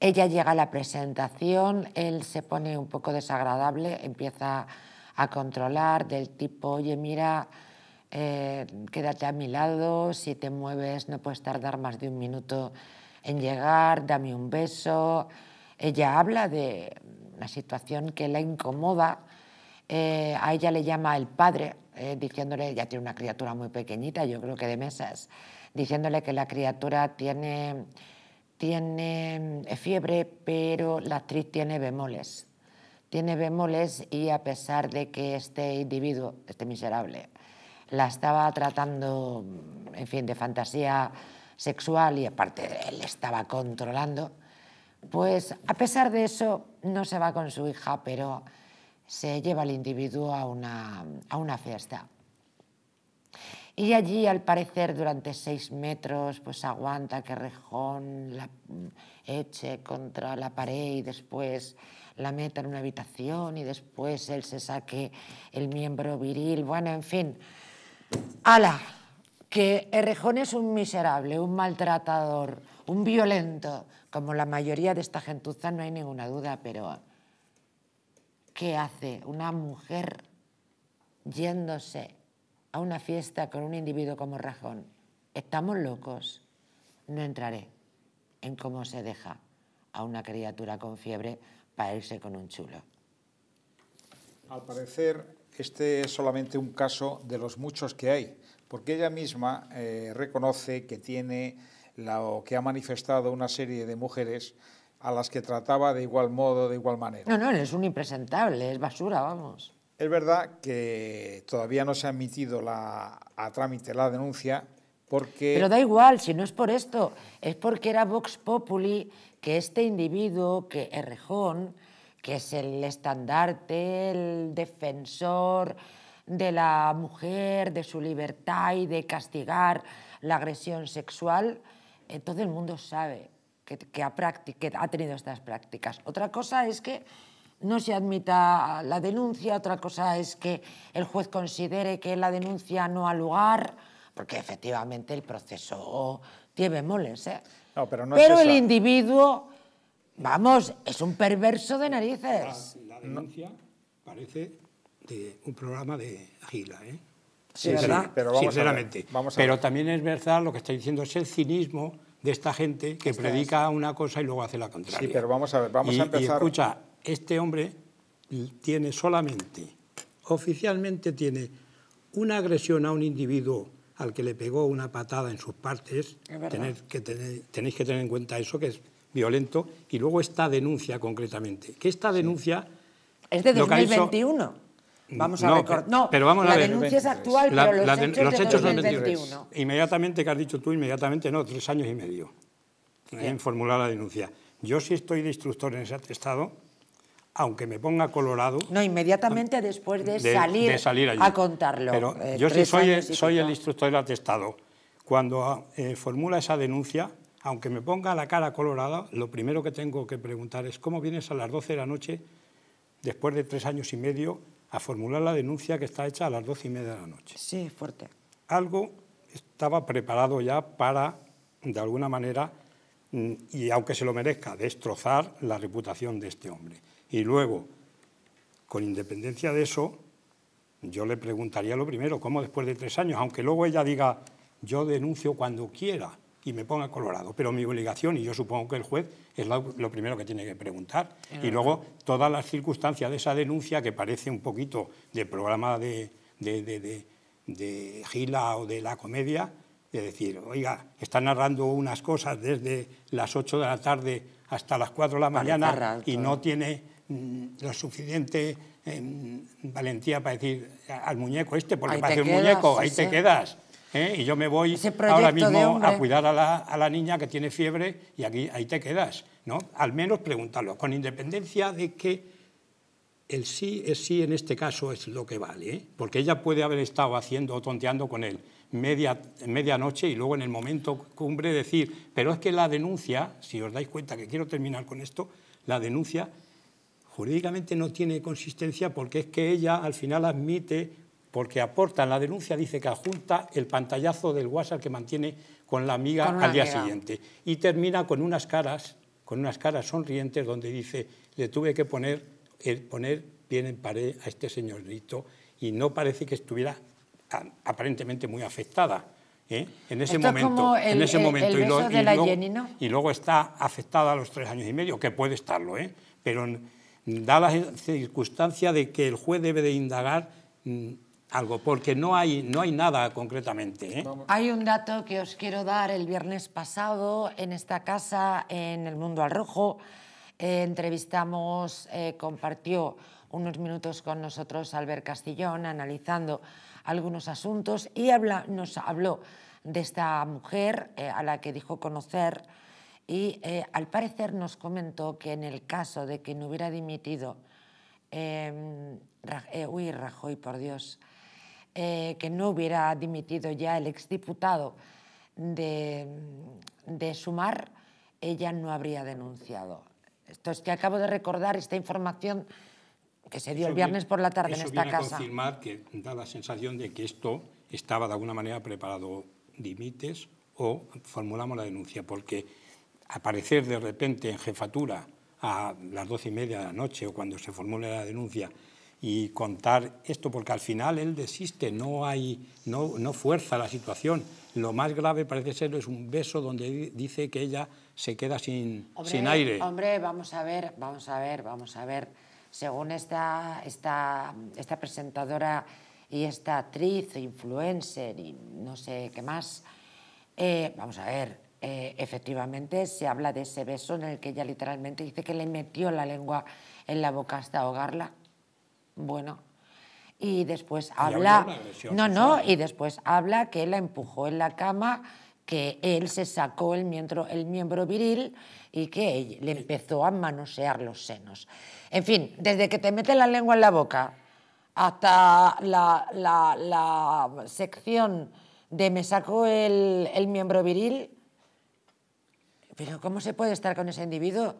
Ella llega a la presentación, él se pone un poco desagradable, empieza a controlar del tipo, oye, mira, eh, quédate a mi lado, si te mueves no puedes tardar más de un minuto en llegar, dame un beso. Ella habla de una situación que la incomoda, eh, a ella le llama el padre, eh, diciéndole, ella tiene una criatura muy pequeñita, yo creo que de mesas, diciéndole que la criatura tiene, tiene fiebre, pero la actriz tiene bemoles. Tiene bemoles y a pesar de que este individuo, este miserable, la estaba tratando, en fin, de fantasía sexual y aparte él estaba controlando, pues a pesar de eso no se va con su hija, pero se lleva al individuo a una, a una fiesta. Y allí, al parecer, durante seis metros, pues aguanta que Rejón la eche contra la pared y después la meta en una habitación y después él se saque el miembro viril. Bueno, en fin, Ala, que Errejón es un miserable, un maltratador, un violento, como la mayoría de esta gentuza, no hay ninguna duda, pero ¿qué hace una mujer yéndose a una fiesta con un individuo como Rejón? ¿Estamos locos? No entraré en cómo se deja a una criatura con fiebre para irse con un chulo. Al parecer, este es solamente un caso de los muchos que hay, porque ella misma eh, reconoce que tiene lo que ha manifestado una serie de mujeres a las que trataba de igual modo, de igual manera. No, no, es un impresentable, es basura, vamos. Es verdad que todavía no se ha admitido la, a trámite la denuncia porque... Pero da igual, si no es por esto, es porque era Vox Populi que este individuo, que Errejón, que es el estandarte, el defensor de la mujer, de su libertad y de castigar la agresión sexual, eh, todo el mundo sabe que, ha ha tenido estas prácticas. Otra cosa es que no se admita la denuncia, otra cosa es que el juez considere que la denuncia no ha lugar, porque efectivamente el proceso tiene moles. ¿eh? pero pero el individuo Vamos, es un perverso de narices. La, denuncia parece de un programa de Gila, ¿eh? Sí, ¿verdad? pero sinceramente. pero también es verdad lo que está diciendo, es el cinismo de esta gente que predica una cosa y luego hace la contraria. Sí, pero vamos a ver, vamos a empezar. Y escucha, este hombre tiene solamente, oficialmente tiene una agresión a un individuo al que le pegó una patada en sus partes. Tenéis que tener, tenéis que tener en cuenta eso, que es violento, y luego esta denuncia concretamente. Que esta denuncia... Es de 2021. Vamos a no, recordar. No, pero vamos la a ver. denuncia es actual, pero los, hechos, los hechos de 2021. Inmediatamente, que has dicho tú, inmediatamente no, tres años y medio en formular la denuncia. Yo si estoy de instructor en ese atestado, aunque me ponga colorado... No, inmediatamente después de, salir, a contarlo. Pero eh, yo si soy, soy el instructor del atestado, cuando eh, formula esa denuncia, aunque me ponga la cara colorada, lo primero que tengo que preguntar es cómo vienes a las 12 de la noche, después de tres años y medio, a formular la denuncia que está hecha a las 12 y media de la noche. Sí, fuerte. Algo estaba preparado ya para, de alguna manera, mm, y aunque se lo merezca, destrozar la reputación de este hombre. Y luego, con independencia de eso, yo le preguntaría lo primero, ¿cómo después de tres años? Aunque luego ella diga, yo denuncio cuando quiera y me ponga colorado, pero mi obligación, y yo supongo que el juez, es lo, primero que tiene que preguntar. Y luego todas las circunstancias de esa denuncia, que parece un poquito de programa de, de, Gila o de la comedia, de decir, oiga, está narrando unas cosas desde las 8 de la tarde hasta las 4 de la mañana y no tiene mm, lo suficiente em, valentía para decir al muñeco este, porque parece un muñeco, ahí te quedas. ¿Eh? y yo me voy ahora mismo a cuidar a la, niña que tiene fiebre y aquí, ahí te quedas. ¿no? Al menos preguntarlo, con independencia de que el sí es sí en este caso es lo que vale, ¿eh? porque ella puede haber estado haciendo o tonteando con él media, medianoche y luego en el momento cumbre decir, pero es que la denuncia, si os dais cuenta que quiero terminar con esto, la denuncia jurídicamente no tiene consistencia porque es que ella al final admite porque aporta en la denuncia, dice que adjunta el pantallazo del WhatsApp que mantiene con la amiga al día siguiente. Y termina con unas caras, con unas caras sonrientes donde dice, le tuve que poner, el poner bien en pared a este señorito y no parece que estuviera aparentemente muy afectada. ¿eh? En ese momento, en ese momento y, luego, y, luego, está afectada a los tres años y medio, que puede estarlo, ¿eh? pero da la circunstancia de que el juez debe de indagar algo, porque no hay, no hay nada concretamente. ¿eh? Hay un dato que os quiero dar. El viernes pasado, en esta casa, en El Mundo al Rojo, eh, entrevistamos, eh, compartió unos minutos con nosotros Albert Castillón, analizando algunos asuntos, y habla, nos habló de esta mujer a la que dijo conocer, y al parecer nos comentó que en el caso de que no hubiera dimitido, uy, Rajoy, por Dios, eh, que no hubiera dimitido ya el exdiputado de, de Sumar, ella no habría denunciado. Esto es que acabo de recordar esta información que se dio el viernes por la tarde en esta viene casa. A confirmar que da la sensación de que esto estaba de alguna manera preparado. Dimites o formulamos la denuncia, porque aparecer de repente en jefatura a las doce y media de la noche o cuando se formule la denuncia y contar esto, porque al final él desiste, no, hay, no, no fuerza la situación. Lo más grave parece ser es un beso donde dice que ella se queda sin, sin aire. Hombre, vamos a ver, vamos a ver, vamos a ver. Según esta, esta, esta presentadora y esta actriz, influencer y no sé qué más, eh, vamos a ver, eh, efectivamente se habla de ese beso en el que ella literalmente dice que le metió la lengua en la boca hasta ahogarla. Bueno, y después habla... No, no, y después habla que la empujó en la cama, que él se sacó el miembro, el miembro viril y que le empezó a manosear los senos. En fin, desde que te mete la lengua en la boca hasta la, la, sección de me sacó el, el miembro viril, pero ¿cómo se puede estar con ese individuo?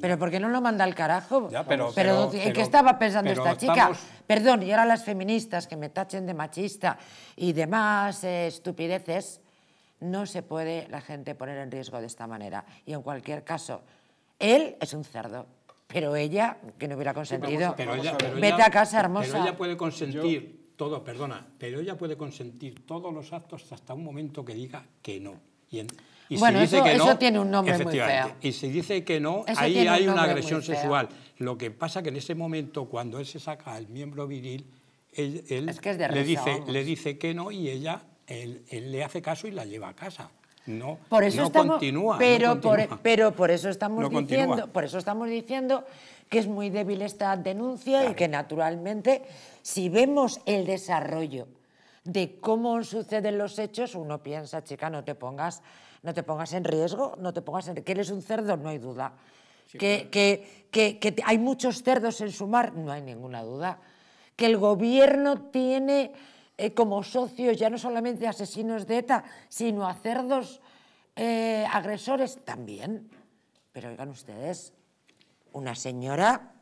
¿Pero por qué no lo manda al carajo? pero, ¿En qué estaba pensando esta chica? Perdón, y ahora las feministas que me tachen de machista y demás eh, estupideces, no se puede la gente poner en riesgo de esta manera. Y en cualquier caso, él es un cerdo, pero ella, que no hubiera consentido, vete a casa hermosa. Pero ella puede consentir todo, perdona, pero ella puede consentir todos los actos hasta un momento que diga que no. Y bueno, eso, tiene un nombre muy feo. Y si dice que no, ahí hay una agresión sexual. Lo que pasa que en ese momento, cuando él se saca el miembro viril, él, le, dice, le dice que no y ella, él, le hace caso y la lleva a casa. No, por eso no continúa. Pero, Por, pero por eso estamos diciendo, por eso estamos diciendo que es muy débil esta denuncia y que naturalmente, si vemos el desarrollo de cómo suceden los hechos, uno piensa, chica, no te pongas no te pongas en riesgo, no te pongas en... Que eres un cerdo, no hay duda. que, que, que, hay muchos cerdos en su mar, no hay ninguna duda. Que el gobierno tiene eh, como socios ya no solamente asesinos de ETA, sino a cerdos eh, agresores también. Pero oigan ustedes, una señora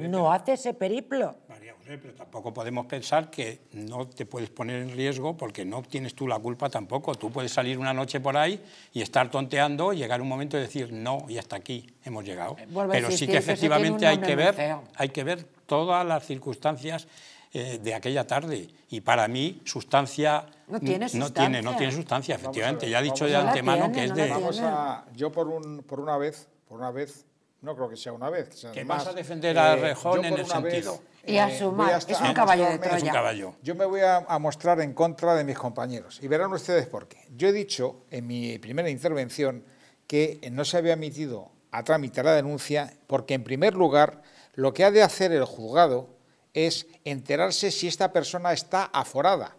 no hace ese periplo. María José, pero tampoco podemos pensar que no te puedes poner en riesgo porque no tienes tú la culpa tampoco. Tú puedes salir una noche por ahí y estar tonteando, llegar un momento y decir no y hasta aquí hemos llegado. Eh, vuelvo pero sí que efectivamente hay que ver, feo. hay que ver todas las circunstancias eh, de aquella tarde y para mí sustancia No tiene no tiene no sustancia. tiene sustancia efectivamente ver, ya he dicho de antemano que es de Vamos a, yo por un, por una vez, por una vez, no creo que sea una vez. sea Que más, vas a defender a Rejón yo en por el vez, sentido. Y a eh, voy a es un caballo de mostrarme- es un Troya. caballo Yo me voy a, a mostrar en contra de mis compañeros y verán ustedes por qué. Yo he dicho en mi primera intervención que no se había emitido a trámite la denuncia porque, en primer lugar, lo que ha de hacer el juzgado es enterarse si esta persona está aforada.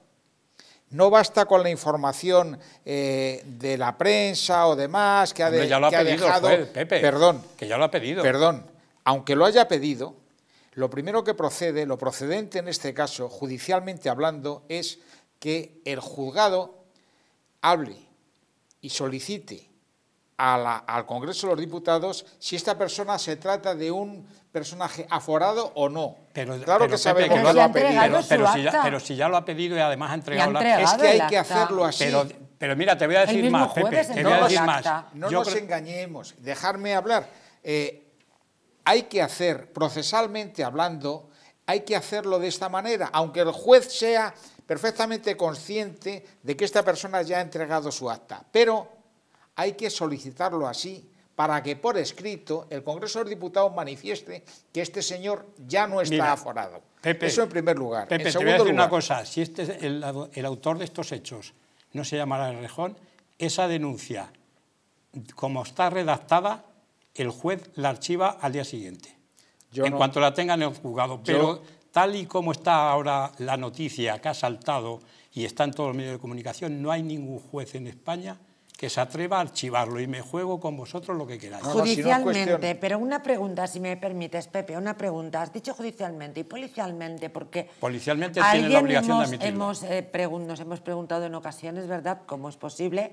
No basta con la información eh, de la prensa o demás que ha, de- Hombre, ya lo que ha pedido, dejado. juez, Pepe, Perdón, que ya lo ha pedido. Perdón, aunque lo haya pedido, lo primero que procede, lo procedente en este caso, judicialmente hablando, es que el juzgado hable y solicite a la- al Congreso de los Diputados si esta persona se trata de un personaje aforado o no. Pero, claro pero, que sabemos que Pero lo ha pedido. pero, si ya, acta. pero si ya lo ha pedido y además ha entregado la entregado. Es que hay que hacerlo así. pero, pero mira, te voy a decir más, Pepe, te voy a decir más. No Yo nos creo- engañemos, dejarme hablar. Eh, hay que hacer, procesalmente hablando, hay que hacerlo de esta manera, aunque el juez sea perfectamente consciente de que esta persona ya ha entregado su acta. Pero hay que solicitarlo así para que por escrito el Congreso de los Diputados manifieste que este señor ya no está Mira, aforado. Pepe, Eso en primer lugar. Pepe, en te segundo voy a decir lugar, una cosa. Si este, es el, el autor de estos hechos no se llamara Rejón, esa denuncia, como está redactada, el juez la archiva al día siguiente. Yo en no- cuanto la tenga en el juzgado. Pero tal y como está ahora la noticia que ha saltado y está en todos los medios de comunicación, no hay ningún juez en España que se atreva a archivarlo y me juego con vosotros lo que queráis. No, no, si no es Judicialmente, cuestión- pero una pregunta, si me permites, Pepe, una pregunta. Has dicho judicialmente y policialmente, porque Policialmente tienen la obligación hemos, de admitirlo. hemos, eh, pregun- nos hemos preguntado en ocasiones, ¿verdad?, cómo es posible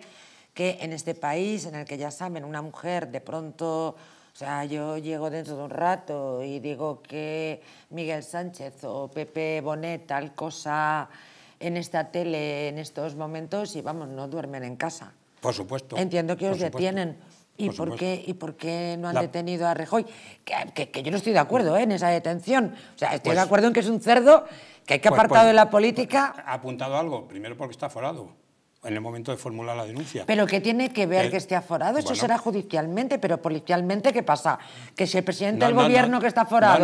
que en este país, en el que ya saben, una mujer de pronto, o sea, yo llego dentro de un rato y digo que Miguel Sánchez o Pepe Bonet tal cosa en esta tele en estos momentos y vamos, no duermen en casa. Por supuesto. Entiendo que os detienen. ¿Y Por qué, ¿Y por qué no han La- detenido a Rejoy? Que, que- que yo no estoy de acuerdo ¿eh? en esa detención. O sea, estoy Pues- de acuerdo en que es un cerdo, que hay que Pues- apartado pues- de la política, Ha apuntado algo, primero porque está forado, en el momento de formular la denuncia. pero que tiene que ver Eh, que esté aforado. Eso bueno. será judicialmente, pero policialmente, ¿qué pasa? Que si el presidente No, del no, gobierno no. que está aforado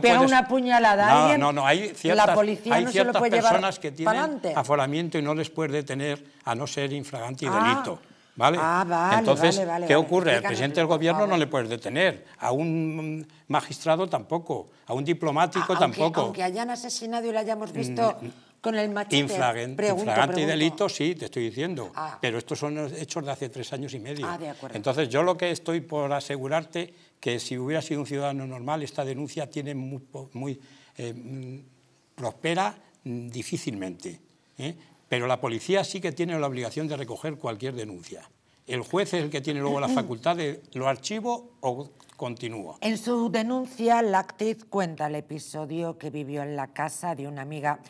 pega puedes- una puñalada a alguien, no, no, hay ciertas, la policía hay no se lo ciertas puede llevar personas que tienen pa'lante. aforamiento y no les puedes detener a no ser infragante y Ah. delito. ¿Vale? Ah, vale, Entonces, vale, vale, ¿qué ocurre? Al presidente del gobierno no le puedes detener, a un magistrado tampoco, a un diplomático Ah, aunque, tampoco. aunque hayan asesinado y lo hayamos visto con el machete. Pregunto, infragante y delito, sí, te estoy diciendo. Ah. Pero estos son hechos de hace tres años y medio. Ah, de acuerdo. Entonces, yo lo que estoy por asegurarte que si hubiera sido un ciudadano normal, esta denuncia tiene muy eh, mm, prospera mm, difícilmente. ¿eh? Pero la policía sí que tiene la obligación de recoger cualquier denuncia. El juez es el que tiene luego la [CLEARS THROAT] facultad de lo archivo o continúo. En su denuncia, la actriz cuenta el episodio que vivió en la casa de una amiga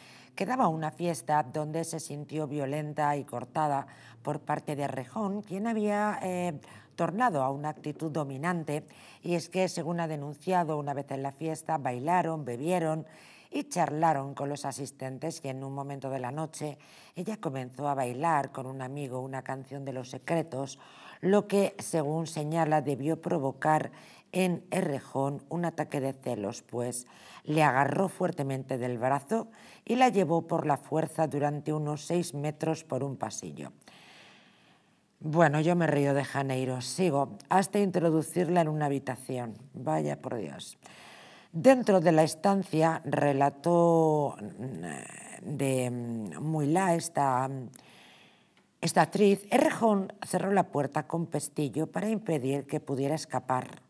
que daba una fiesta donde se sintió violenta y cortada por parte de Rejón, quien había eh, tornado a una actitud dominante. Y es que, según ha denunciado, una vez en la fiesta bailaron, bebieron y charlaron con los asistentes y en un momento de la noche ella comenzó a bailar con un amigo una canción de los secretos, lo que, según señala, debió provocar en Errejón un ataque de celos, pues le agarró fuertemente del brazo y la llevó por la fuerza durante unos seis metros por un pasillo. Bueno, yo me río de Janeiro, sigo, hasta introducirla en una habitación. Vaya por Dios. Dentro de la estancia relató mm, de mm, Muilá, esta, mm, esta actriz, Errejón cerró la puerta con pestillo para impedir que pudiera escapar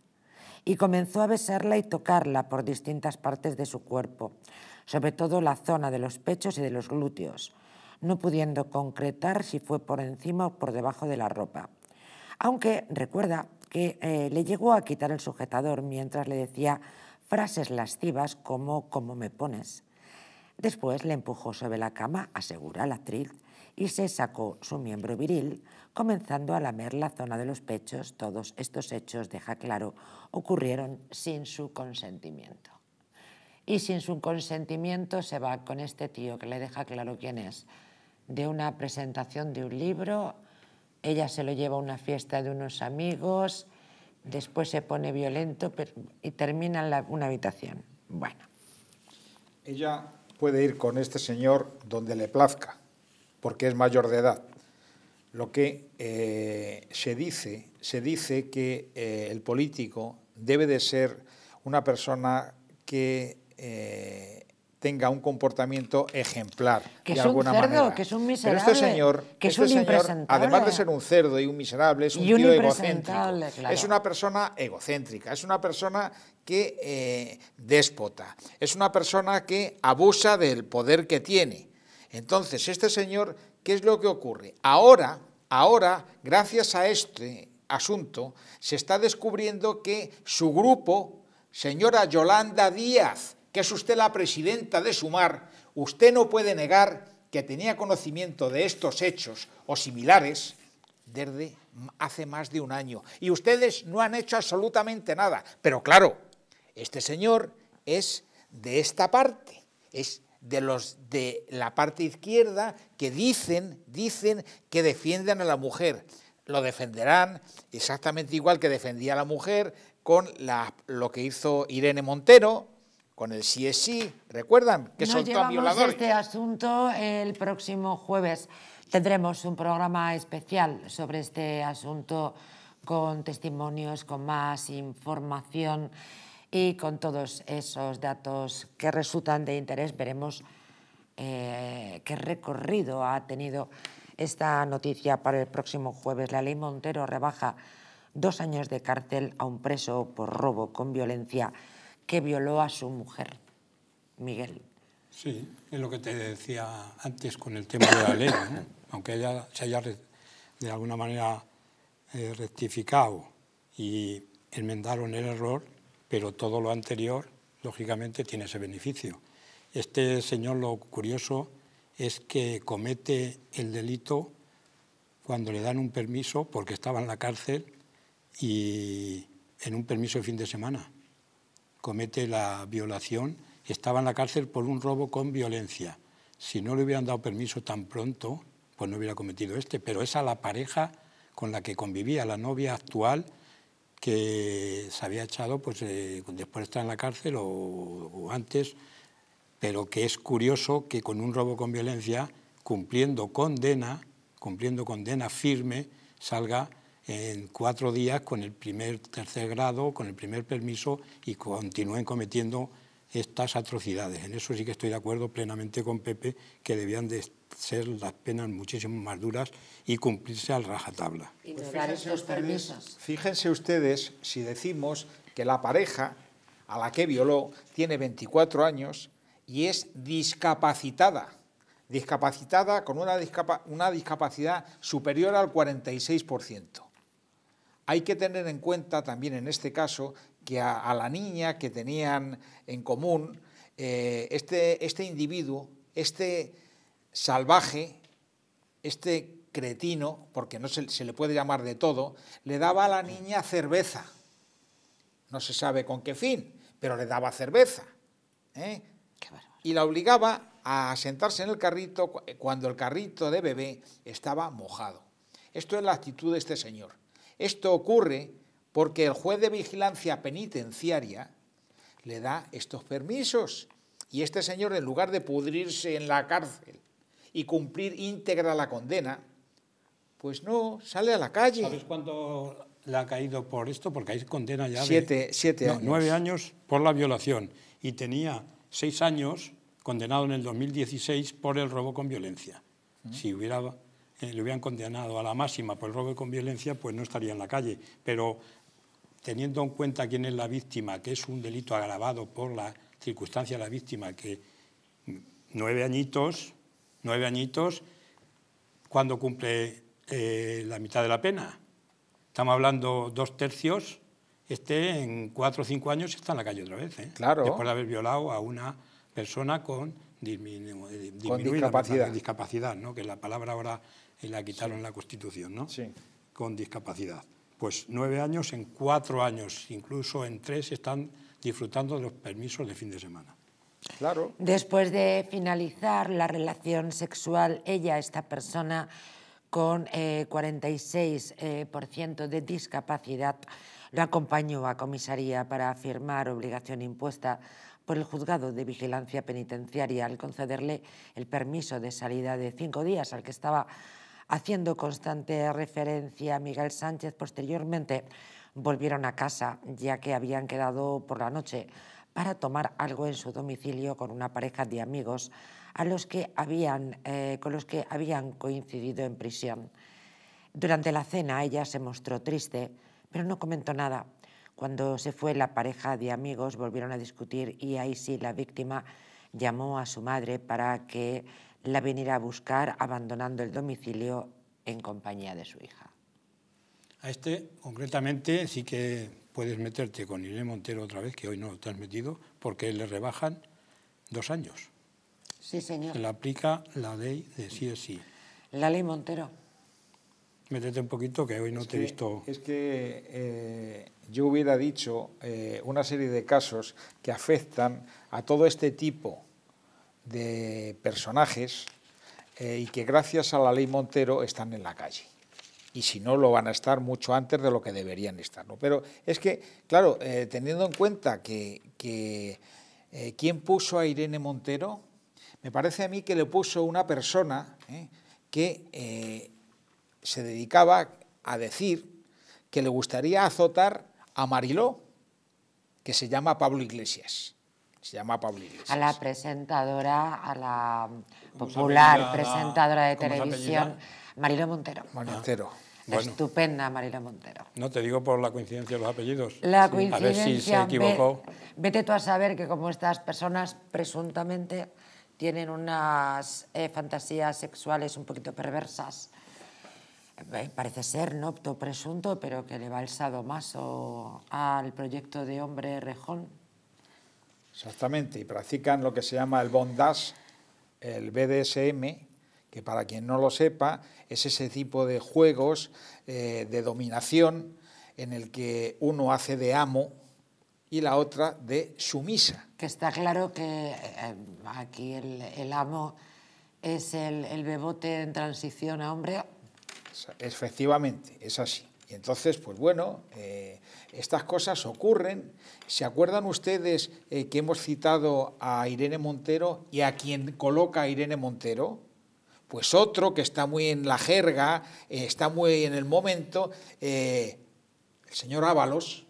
y comenzó a besarla y tocarla por distintas partes de su cuerpo, sobre todo la zona de los pechos y de los glúteos, no pudiendo concretar si fue por encima o por debajo de la ropa. aunque recuerda que eh, le llegó a quitar el sujetador mientras le decía frases lascivas como «¿cómo me pones?». Después le empujó sobre la cama, asegura la actriz, y se sacó su miembro viril, comenzando a lamer la zona de los pechos. Todos estos hechos, deja claro, ocurrieron sin su consentimiento. Y sin su consentimiento se va con este tío que le deja claro quién es, de una presentación de un libro, ella se lo lleva a una fiesta de unos amigos, después se pone violento y termina en una habitación. Bueno. Ella puede ir con este señor donde le plazca, porque es mayor de edad. Lo que eh, se dice, se dice que eh, el político debe de ser una persona que eh, tenga un comportamiento ejemplar que de es alguna un cerdo, manera. Que es un Pero miserable, este señor, que es este un señor, además de ser un cerdo y un miserable, es un un tío egocéntrico. claro. Es una persona egocéntrica, es una persona que eh, déspota, es una persona que abusa del poder que tiene. Entonces, este señor, ¿qué es lo que ocurre? Ahora, ahora, gracias a este asunto, se está descubriendo que su grupo, señora Yolanda Díaz, que es usted la presidenta de Sumar, usted no puede negar que tenía conocimiento de estos hechos o similares desde hace más de un año. Y ustedes no han hecho absolutamente nada. Pero claro, este señor es de esta parte, es de los de la parte izquierda que dicen, dicen que defienden a la mujer. Lo defenderán exactamente igual que defendía a la mujer con lo que hizo Irene Montero, con el sí es sí, ¿recuerdan? Que Nos soltó a llevamos violadores. este asunto el próximo jueves. Tendremos un programa especial sobre este asunto con testimonios, con más información y con todos esos datos que resultan de interés. Veremos eh, qué recorrido ha tenido esta noticia para el próximo jueves. La ley Montero rebaja dos años de cárcel a un preso por robo con violencia que violó a su mujer. Miguel. Sí, es lo que te decía antes con el tema de la ley, ¿no? [COUGHS] aunque ella se haya de alguna manera eh, rectificado y enmendaron el error, pero todo lo anterior, lógicamente, tiene ese beneficio. Este señor, lo curioso es que comete el delito cuando le dan un permiso, porque estaba en la cárcel y en un permiso de fin de semana. Comete la violación, estaba en la cárcel por un robo con violencia. Si no le hubieran dado permiso tan pronto, pues no hubiera cometido este, pero es a la pareja con la que convivía, la novia actual, que se había echado pues, eh, después de estar en la cárcel o, o antes, pero que es curioso que con un robo con violencia, cumpliendo condena, cumpliendo condena firme, salga en cuatro días con el primer tercer grado, con el primer permiso y continúen cometiendo estas atrocidades. En eso sí que estoy de acuerdo plenamente con Pepe, que debían de ser las penas muchísimo más duras y cumplirse al rajatabla. Y Pues ustedes, fíjense ustedes si decimos que la pareja a la que violó tiene 24 años y es discapacitada, discapacitada con una, discapa- una discapacidad superior al 46%. Hay que tener en cuenta también en este caso que a, a la niña que tenían en común, eh, este, este individuo, este salvaje, este cretino, porque no se, se le puede llamar de todo, le daba a la niña cerveza. No se sabe con qué fin, pero le daba cerveza. ¿eh? Y la obligaba a sentarse en el carrito cu- cuando el carrito de bebé estaba mojado. Esto es la actitud de este señor. Esto ocurre porque el juez de vigilancia penitenciaria le da estos permisos. Y este señor, en lugar de pudrirse en la cárcel y cumplir íntegra la condena, pues no, sale a la calle. ¿Sabes cuándo le ha caído por esto? Porque hay condena ya de... Siete- siete no, años. Nueve años por la violación y tenía seis años condenado en el 2016 por el robo con violencia. Si hubiera, eh, le hubieran condenado a la máxima por el robo con violencia, pues no estaría en la calle. Pero teniendo en cuenta quién es la víctima, que es un delito agravado por la circunstancia de la víctima, que nueve añitos, nueve añitos, cuando cumple eh, la mitad de la pena. estamos hablando dos tercios, este en cuatro o cinco años está en la calle otra vez. ¿eh? Claro. Después de haber violado a una persona con, disminu eh, Con disminuir la discapacidad. discapacidad, ¿no? que la palabra ahora eh, la quitaron la Constitución, ¿no? Sí. con discapacidad. Pues nueve años, en cuatro años, incluso en tres, están disfrutando de los permisos de fin de semana. Claro. Después de finalizar la relación sexual, ella, esta persona con eh, 46% eh, por ciento de discapacidad, lo acompañó a comisaría para firmar obligación impuesta por el juzgado de vigilancia penitenciaria al concederle el permiso de salida de cinco días al que estaba haciendo constante referencia Miguel Sánchez. Posteriormente volvieron a casa ya que habían quedado por la noche para tomar algo en su domicilio con una pareja de amigos a los que habían, eh, con los que habían coincidido en prisión. Durante la cena ella se mostró triste, pero no comentó nada. Cuando se fue la pareja de amigos volvieron a discutir y ahí sí la víctima llamó a su madre para que la viniera a buscar abandonando el domicilio en compañía de su hija. A este, concretamente, sí que puedes meterte con Irene Montero otra vez, que hoy no te has metido, porque le rebajan dos años. Sí, señor. Se le aplica la ley de sí es sí. La ley Montero. Métete un poquito, que hoy no Es te he visto... Es que eh, yo hubiera dicho eh, una serie de casos que afectan a todo este tipo de personajes eh, y que gracias a la ley Montero están en la calle. Y si no, lo van a estar mucho antes de lo que deberían estar. ¿no? Pero es que, claro, eh, teniendo en cuenta que, que eh, quién puso a Irene Montero, me parece a mí que le puso una persona que se dedicaba a decir que le gustaría azotar a Mariló, que se llama Pablo Iglesias. Se llama Pablo Iglesias. A la presentadora, a la ¿Cómo se popular presentadora de ¿Cómo se televisión? Marilo Montero. Montero. Bueno. Estupenda Marilo Montero. No te digo por la coincidencia de los apellidos. La A ver coincidencia, si se equivocó. vete tú a saber que como estas personas presuntamente tienen unas eh, fantasías sexuales un poquito perversas, eh, parece ser, no opto presunto, pero que le va el sadomaso al proyecto de hombre rejón. Exactamente, y practican lo que se llama el bondage, el BDSM, que para quien no lo sepa, es ese tipo de juegos eh, de dominación en el que uno hace de amo y la otra de sumisa. Que está claro que eh, aquí el, el amo es el, el bebote en transición a hombre. Efectivamente, es así. Y entonces, pues bueno, eh, estas cosas ocurren. ¿Se acuerdan ustedes eh, que hemos citado a Irene Montero y a quien coloca a Irene Montero? Pues otro que está muy en la jerga, eh, está muy en el momento, eh, el señor Ábalos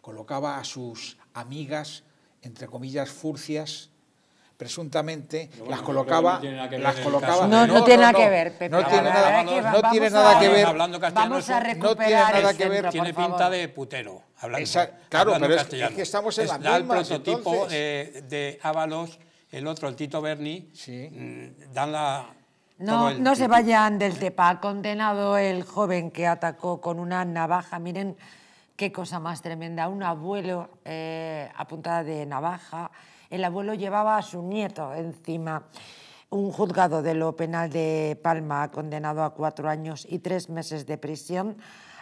colocaba a sus amigas, entre comillas, furcias, presuntamente, bueno, las colocaba, no tiene nada que ver las el colocaba. No, no, tiene nada que ver, Pepe. No tiene La nada, no tiene vamos nada a- que ver. Hablando castellano, Vamos a eso no tiene recuperar nada el que ver, Tiene pinta de putero. Hablando, Esa- claro, hablando pero es- castellano. es que estamos en Es- las da el mismas, prototipo entonces. de, de Ábalos, el otro, el Tito Berni, Sí. mm, dan la... No, el no se vayan del TEPA. Condenado el joven que atacó con una navaja. Miren qué cosa más tremenda. Un abuelo eh, a puntada de navaja. El abuelo llevaba a su nieto encima. Un juzgado de lo penal de Palma ha condenado a cuatro años y tres meses de prisión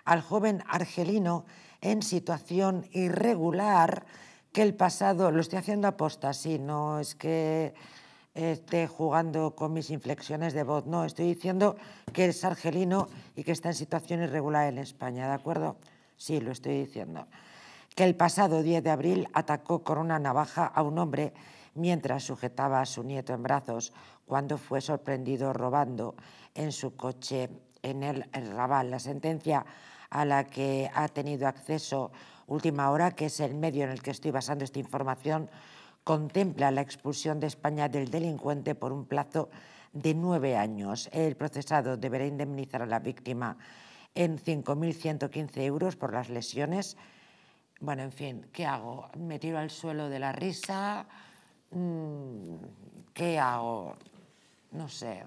al joven argelino en situación irregular que el pasado, lo estoy haciendo aposta, sí, no es que esté jugando con mis inflexiones de voz. No, estoy diciendo que es argelino y que está en situación irregular en España, ¿de acuerdo? Sí, lo estoy diciendo. Que el pasado 10 de abril atacó con una navaja a un hombre mientras sujetaba a su nieto en brazos cuando fue sorprendido robando en su coche en el Raval. La sentencia a la que ha tenido acceso Última Hora, que es el medio en el que estoy basando esta información, contempla la expulsión de España del delincuente por un plazo de nueve años. El procesado deberá indemnizar a la víctima en 5.115 euros por las lesiones. Bueno, en fin, ¿qué hago? ¿Me tiro al suelo de la risa? Mm, ¿Qué hago? No sé.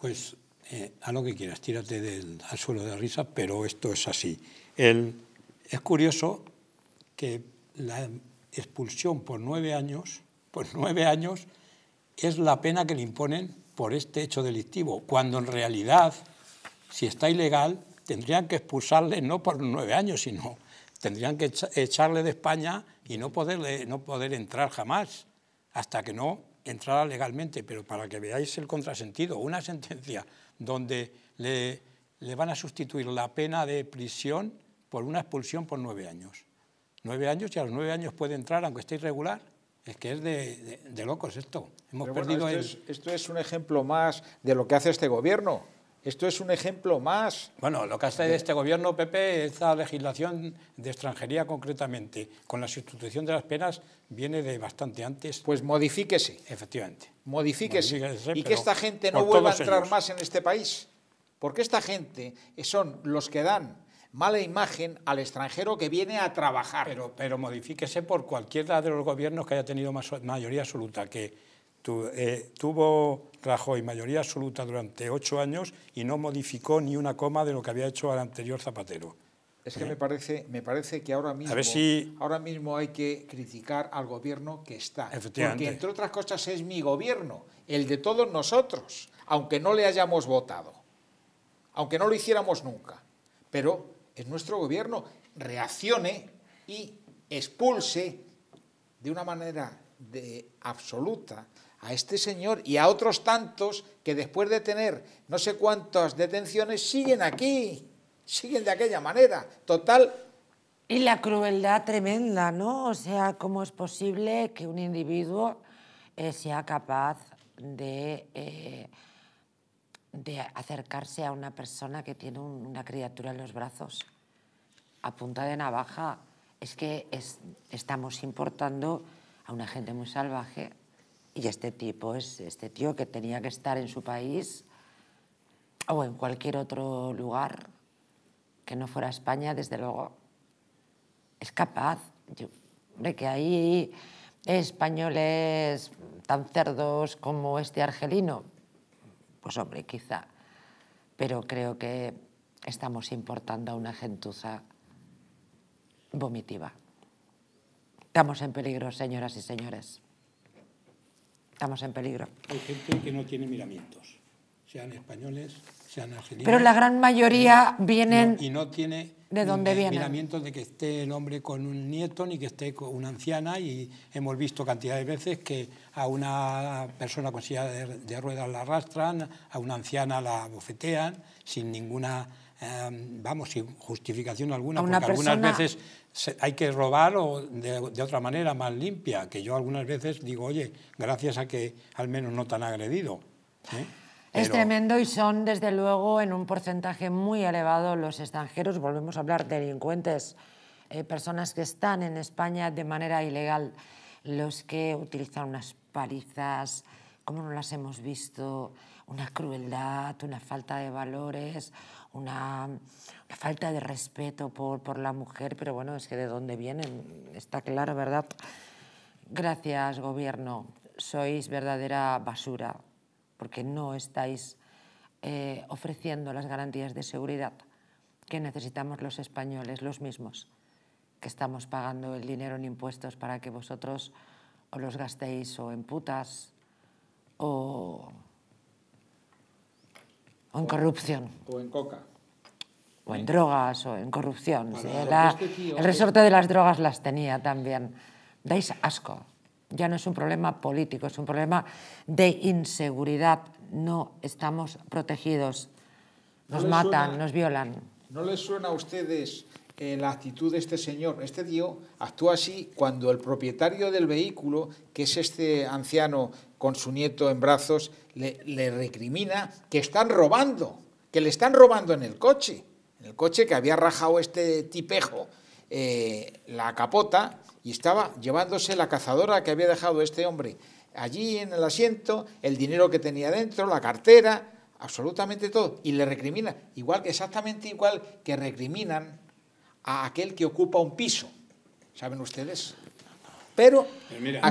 Pues eh, a lo que quieras, tírate del, al suelo de la risa, pero esto es así. es curioso que la expulsión por nueve años, por nueve años, es la pena que le imponen por este hecho delictivo, cuando en realidad, si está ilegal, tendrían que expulsarle no por nueve años, sino tendrían que echarle de España y no, poderle, no poder entrar jamás, hasta que no entrara legalmente. Pero para que veáis el contrasentido, una sentencia donde le, le van a sustituir la pena de prisión por una expulsión por nueve años. Nueve años y a los nueve años puede entrar, aunque esté irregular. Es que es de, locos esto. Hemos perdido esto, es, esto es un ejemplo más de lo que hace este gobierno. Esto es un ejemplo más. Bueno, lo que hace este gobierno, Pepe, esta legislación de extranjería concretamente, con la sustitución de las penas, viene de bastante antes. Pues modifíquese. Efectivamente. Modifíquese. y que esta gente no vuelva a entrar más en este país. Porque esta gente son los que dan mala imagen al extranjero que viene a trabajar. Pero, pero modifíquese por cualquiera de los gobiernos que haya tenido mayoría absoluta, que eh, tuvo Rajoy mayoría absoluta durante ocho años y no modificó ni una coma de lo que había hecho al anterior Zapatero. Es que me, parece, me parece que ahora mismo, ahora mismo hay que criticar al gobierno que está. Porque, entre otras cosas, es mi gobierno, el de todos nosotros, aunque no le hayamos votado, aunque no lo hiciéramos nunca. Pero es nuestro gobierno, reaccione y expulse de una manera de absoluta a este señor y a otros tantos que después de tener no sé cuántas detenciones siguen aquí, siguen de aquella manera. Total. Y la crueldad tremenda, ¿no? O sea, ¿cómo es posible que un individuo eh, sea capaz de, eh, de acercarse a una persona que tiene una criatura en los brazos a punta de navaja? Es que estamos importando a una gente muy salvaje y este tipo es este tío que tenía que estar en su país o en cualquier otro lugar que no fuera España, desde luego, es capaz. de que hay españoles tan cerdos como este argelino, pues hombre, quizá. Pero creo que estamos importando a una gentuza vomitiva. Estamos en peligro, señoras y señores. Estamos en peligro. Hay gente que no tiene miramientos, sean españoles, sean argelinos. Pero la gran mayoría vienen... y no tiene ¿De dónde vienen? miramientos de que esté el hombre con un nieto ni que esté con una anciana y hemos visto cantidad de veces que a una persona con silla de, ruedas la arrastran, a una anciana la bofetean sin ninguna, em, vamos, sin justificación alguna, porque algunas veces hay que robar o de, otra manera más limpia, que yo algunas veces digo, oye, gracias a que al menos no tan agredido. ¿eh? Es tremendo y son, desde luego, en un porcentaje muy elevado los extranjeros, volvemos a hablar de delincuentes, eh, personas que están en España de manera ilegal, los que utilizan unas palizas, como no las hemos visto, una crueldad, una falta de valores, una, falta de respeto por, por, la mujer, pero bueno, es que de dónde vienen, está claro, ¿verdad? Gracias, gobierno, sois verdadera basura, porque no estáis eh, ofreciendo las garantías de seguridad que necesitamos los españoles, los mismos, que estamos pagando el dinero en impuestos para que vosotros os los gastéis o en putas o o en corrupción. O en coca. O en drogas, o en corrupción. Este el resorte de las drogas las tenía también. Dais asco. Ya no es un problema político, es un problema de inseguridad. No estamos protegidos. Nos matan, nos violan. ¿No les suena a ustedes la actitud de este señor? Este tío actúa así cuando el propietario del vehículo, que es este anciano con su nieto en brazos, le, recrimina que están robando, que le están robando en el coche, en el coche que había rajado este tipejo eh, la capota y estaba llevándose la cazadora que había dejado este hombre allí en el asiento, el dinero que tenía dentro, la cartera, absolutamente todo, y le recrimina, igual que exactamente igual que recriminan a aquel que ocupa un piso. ¿Saben ustedes? Pero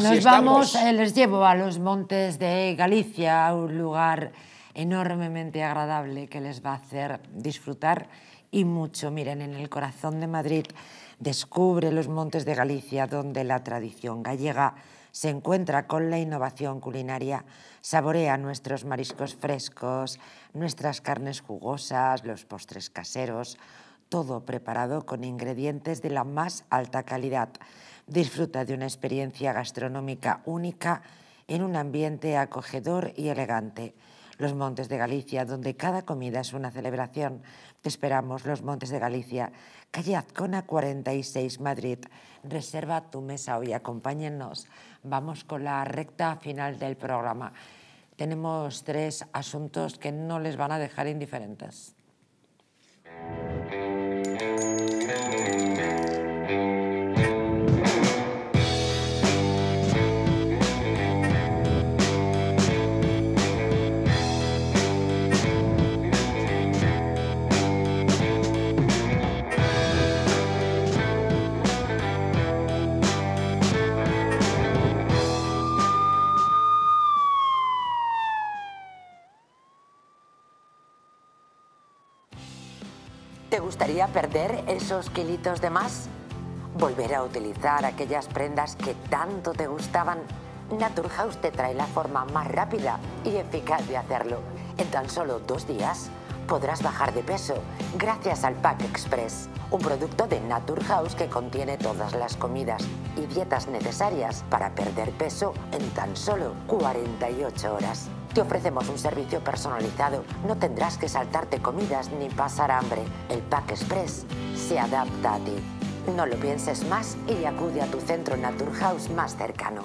Nos vamos, eh, les llevo a los montes de Galicia, un lugar enormemente agradable que les va a hacer disfrutar y mucho. Miren, en el corazón de Madrid descubre los montes de Galicia donde la tradición gallega se encuentra con la innovación culinaria, saborea nuestros mariscos frescos, nuestras carnes jugosas, los postres caseros, todo preparado con ingredientes de la más alta calidad. Disfruta de una experiencia gastronómica única en un ambiente acogedor y elegante. Los Montes de Galicia, donde cada comida es una celebración. Te esperamos, Los Montes de Galicia, calle Azcona 46, Madrid. Reserva tu mesa hoy, acompáñennos. Vamos con la recta final del programa. Tenemos tres asuntos que no les van a dejar indiferentes. ¿Te gustaría perder esos kilitos de más? ¿Volver a utilizar aquellas prendas que tanto te gustaban? Naturhaus te trae la forma más rápida y eficaz de hacerlo. En tan solo dos días podrás bajar de peso gracias al Pack Express, un producto de Naturhaus que contiene todas las comidas y dietas necesarias para perder peso en tan solo 48 horas. Te ofrecemos un servicio personalizado. No tendrás que saltarte comidas ni pasar hambre. El Pack Express se adapta a ti. No lo pienses más y acude a tu centro Naturhaus más cercano.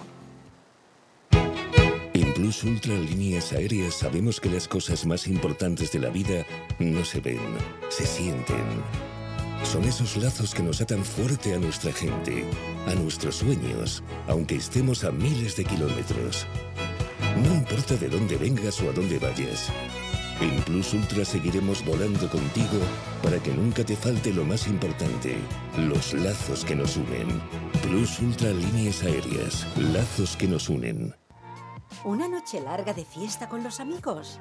En Plus Ultra Líneas Aéreas sabemos que las cosas más importantes de la vida no se ven, se sienten. Son esos lazos que nos atan fuerte a nuestra gente, a nuestros sueños, aunque estemos a miles de kilómetros. No importa de dónde vengas o a dónde vayas. En Plus Ultra seguiremos volando contigo para que nunca te falte lo más importante, los lazos que nos unen. Plus Ultra Líneas Aéreas, lazos que nos unen. Una noche larga de fiesta con los amigos.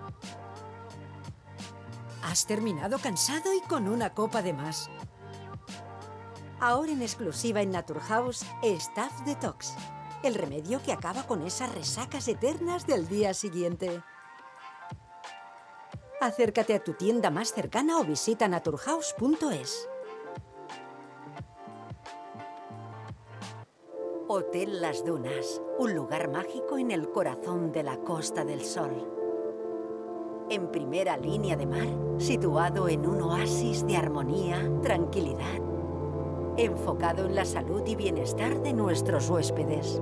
Has terminado cansado y con una copa de más. Ahora en exclusiva en Naturhaus, Staff Detox. El remedio que acaba con esas resacas eternas del día siguiente. Acércate a tu tienda más cercana o visita naturhaus.es. Hotel Las Dunas, un lugar mágico en el corazón de la Costa del Sol. En primera línea de mar, situado en un oasis de armonía, tranquilidad, enfocado en la salud y bienestar de nuestros huéspedes.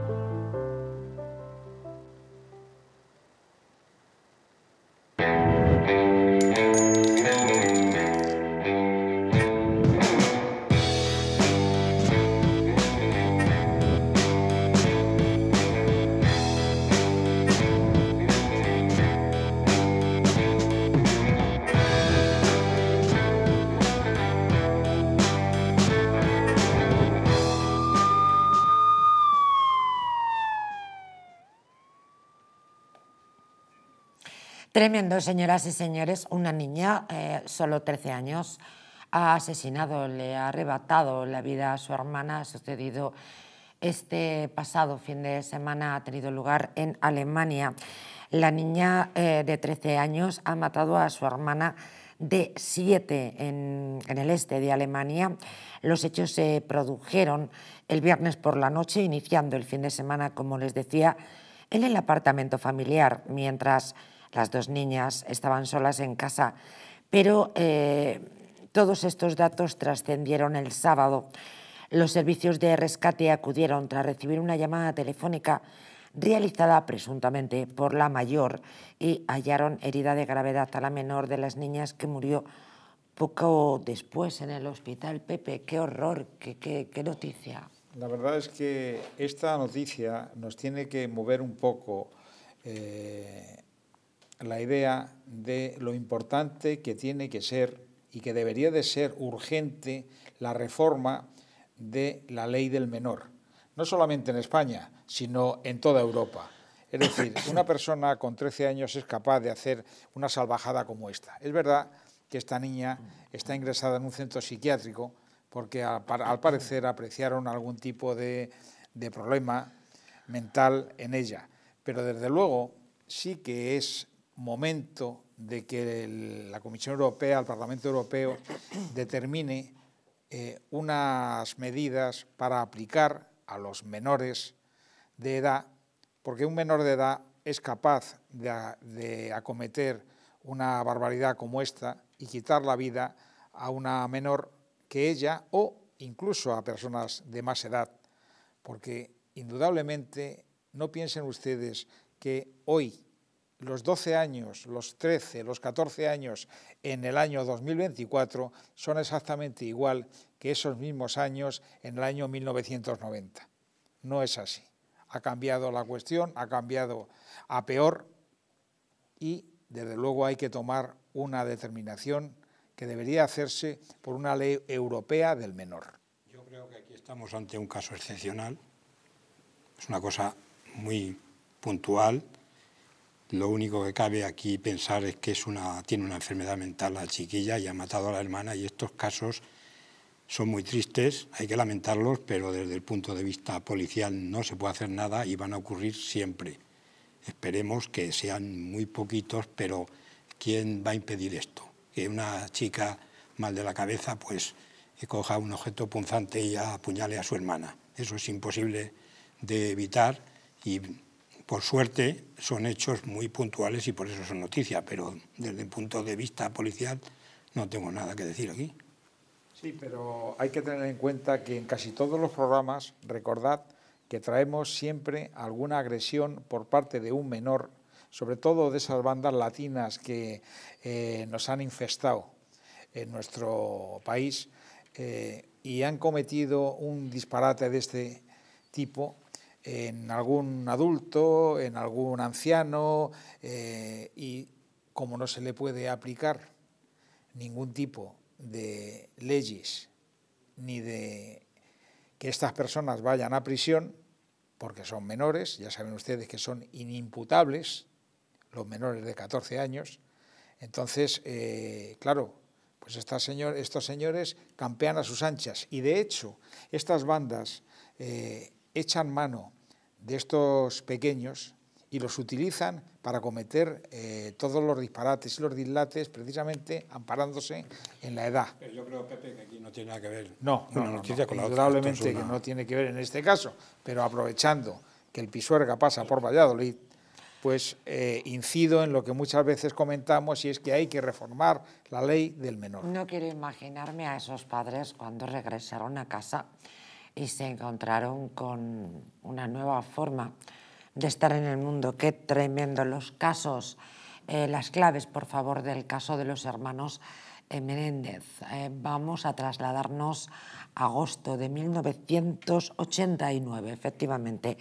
Tremendo, señoras y señores. Una niña, eh, solo 13 años, ha asesinado, le ha arrebatado la vida a su hermana. Ha sucedido este pasado fin de semana, ha tenido lugar en Alemania. La niña eh, de 13 años ha matado a su hermana de 7 en, en el este de Alemania. Los hechos se produjeron el viernes por la noche, iniciando el fin de semana, como les decía, en el apartamento familiar, mientras las dos niñas estaban solas en casa, pero eh, todos estos datos trascendieron el sábado. Los servicios de rescate acudieron tras recibir una llamada telefónica realizada presuntamente por la mayor y hallaron herida de gravedad a la menor de las niñas que murió poco después en el hospital. Pepe, qué horror, qué, qué, noticia. La verdad es que esta noticia nos tiene que mover un poco eh, la idea de lo importante que tiene que ser y que debería de ser urgente la reforma de la ley del menor, no solamente en España, sino en toda Europa. Es decir, [COUGHS] una persona con 13 años es capaz de hacer una salvajada como esta. Es verdad que esta niña está ingresada en un centro psiquiátrico porque al, parecer apreciaron algún tipo de, problema mental en ella. Pero desde luego sí que es momento de que la Comisión Europea, el Parlamento Europeo, determine eh, unas medidas para aplicar a los menores de edad, porque un menor de edad es capaz de acometer una barbaridad como esta y quitar la vida a una menor que ella o incluso a personas de más edad, porque indudablemente no piensen ustedes que hoy, los 12 años, los 13, los 14 años en el año 2024 son exactamente igual que esos mismos años en el año 1990. No es así. Ha cambiado la cuestión, ha cambiado a peor y desde luego hay que tomar una determinación que debería hacerse por una ley europea del menor. Yo creo que aquí estamos ante un caso excepcional. Es una cosa muy puntual. Lo único que cabe aquí pensar es que es una, tiene una enfermedad mental la chiquilla y ha matado a la hermana y estos casos son muy tristes, hay que lamentarlos, pero desde el punto de vista policial no se puede hacer nada y van a ocurrir siempre. Esperemos que sean muy poquitos, pero ¿quién va a impedir esto? Que una chica mal de la cabeza pues coja un objeto punzante y apuñale a su hermana. Eso es imposible de evitar y por suerte son hechos muy puntuales y por eso son noticias, pero desde el punto de vista policial no tengo nada que decir aquí. Sí, pero hay que tener en cuenta que en casi todos los programas, recordad que traemos siempre alguna agresión por parte de un menor sobre todo de esas bandas latinas que eh, nos han infestado en nuestro país eh, y han cometido un disparate de este tipo en algún adulto, en algún anciano, eh, y como no se le puede aplicar ningún tipo de leyes ni de que estas personas vayan a prisión, porque son menores, ya saben ustedes que son inimputables, los menores de 14 años. Entonces, eh, claro, pues estos señores campean a sus anchas y de hecho estas bandas eh, echan mano de estos pequeños y los utilizan para cometer eh, todos los disparates y los dislates precisamente amparándose en la edad. Pero yo creo, Pepe, que aquí no tiene nada que ver no, no, no, indudablemente que no tiene que ver en este caso, pero aprovechando que el Pisuerga pasa por Valladolid, pues eh, incido en lo que muchas veces comentamos y es que hay que reformar la ley del menor. No quiero imaginarme a esos padres cuando regresaron a casa y se encontraron con una nueva forma de estar en el mundo. Qué tremendo los casos, eh, las claves, por favor, del caso de los hermanos eh, Menéndez. vamos a trasladarnos a agosto de 1989, efectivamente.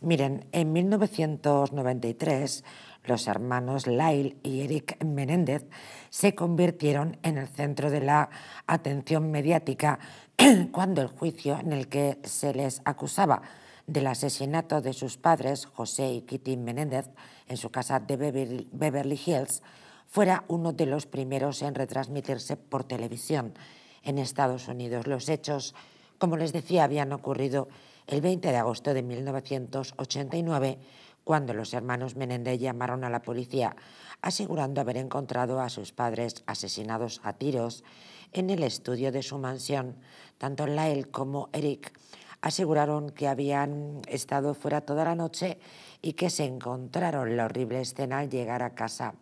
Miren, en 1993 los hermanos Lyle y Eric Menéndez se convirtieron en el centro de la atención mediática [CLEARS THROAT] cuando el juicio en el que se les acusaba del asesinato de sus padres, José y Kitty Menéndez, en su casa de Beverly Hills, fuera uno de los primeros en retransmitirse por televisión en Estados Unidos. Los hechos, como les decía, habían ocurrido el 20 de agosto de 1989, cuando los hermanos Menéndez llamaron a la policía asegurando haber encontrado a sus padres asesinados a tiros en el estudio de su mansión. Tanto Lyle como Eric aseguraron que habían estado fuera toda la noche y que se encontraron la horrible escena al llegar a casa.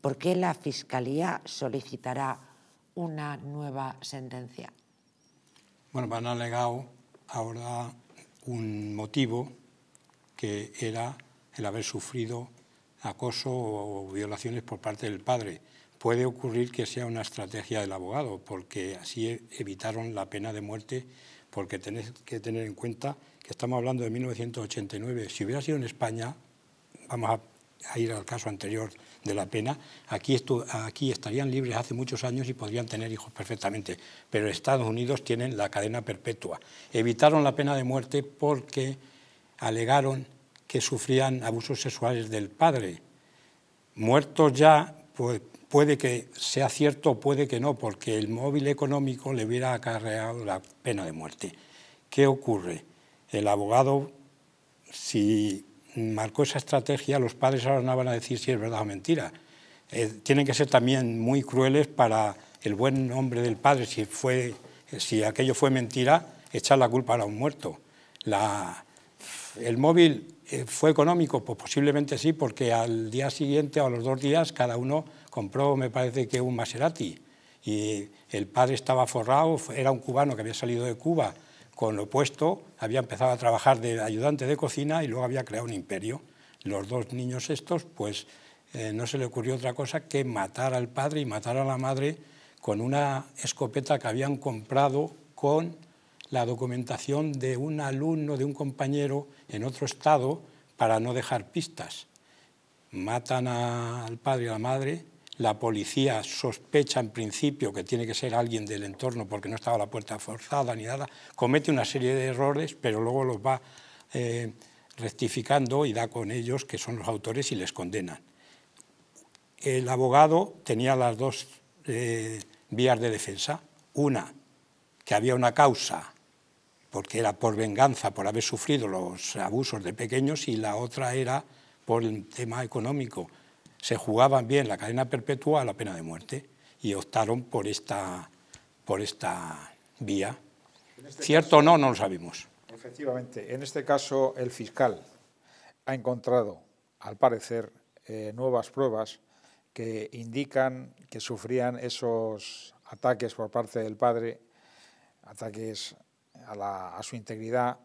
¿Por qué la Fiscalía solicitará una nueva sentencia? Bueno, van alegado ahora un motivo que era el haber sufrido acoso o violaciones por parte del padre. Puede ocurrir que sea una estrategia del abogado, porque así evitaron la pena de muerte, porque tenéis que tener en cuenta que estamos hablando de 1989. Si hubiera sido en España, vamos a, ir al caso anterior de la pena, aquí, aquí estarían libres hace muchos años y podrían tener hijos perfectamente, pero Estados Unidos tienen la cadena perpetua. Evitaron la pena de muerte porque alegaron que sufrían abusos sexuales del padre. Muertos ya, pues puede que sea cierto puede que no, porque el móvil económico le hubiera acarreado la pena de muerte. ¿Qué ocurre? el abogado, si marcó esa estrategia, los padres ahora no van a decir si es verdad o mentira. Eh, tienen que ser también muy crueles para el buen nombre del padre, si, fue, si aquello fue mentira, echar la culpa a un muerto. el móvil eh, fue económico, pues posiblemente sí, porque al día siguiente o a los dos días cada uno compró, me parece que un Maserati, y el padre estaba forrado, era un cubano que había salido de Cuba, con lo opuesto, había empezado a trabajar de ayudante de cocina y luego había creado un imperio. Los dos niños estos, pues eh, no se le ocurrió otra cosa que matar al padre y matar a la madre con una escopeta que habían comprado con la documentación de un alumno, de un compañero en otro estado, para no dejar pistas. Matan al padre y a la madre, la policía sospecha en principio que tiene que ser alguien del entorno porque no estaba la puerta forzada ni nada, comete una serie de errores, pero luego los va eh, rectificando y da con ellos que son los autores y les condenan. El abogado tenía las dos eh, vías de defensa. Una, que había una causa porque era por venganza, por haber sufrido los abusos de pequeños, y la otra era por el tema económico se jugaban bien la cadena perpetua a la pena de muerte y optaron por esta, por esta vía. Este ¿Cierto o no? No lo sabemos. Efectivamente, en este caso el fiscal ha encontrado, al parecer, eh, nuevas pruebas que indican que sufrían esos ataques por parte del padre, ataques a, a su integridad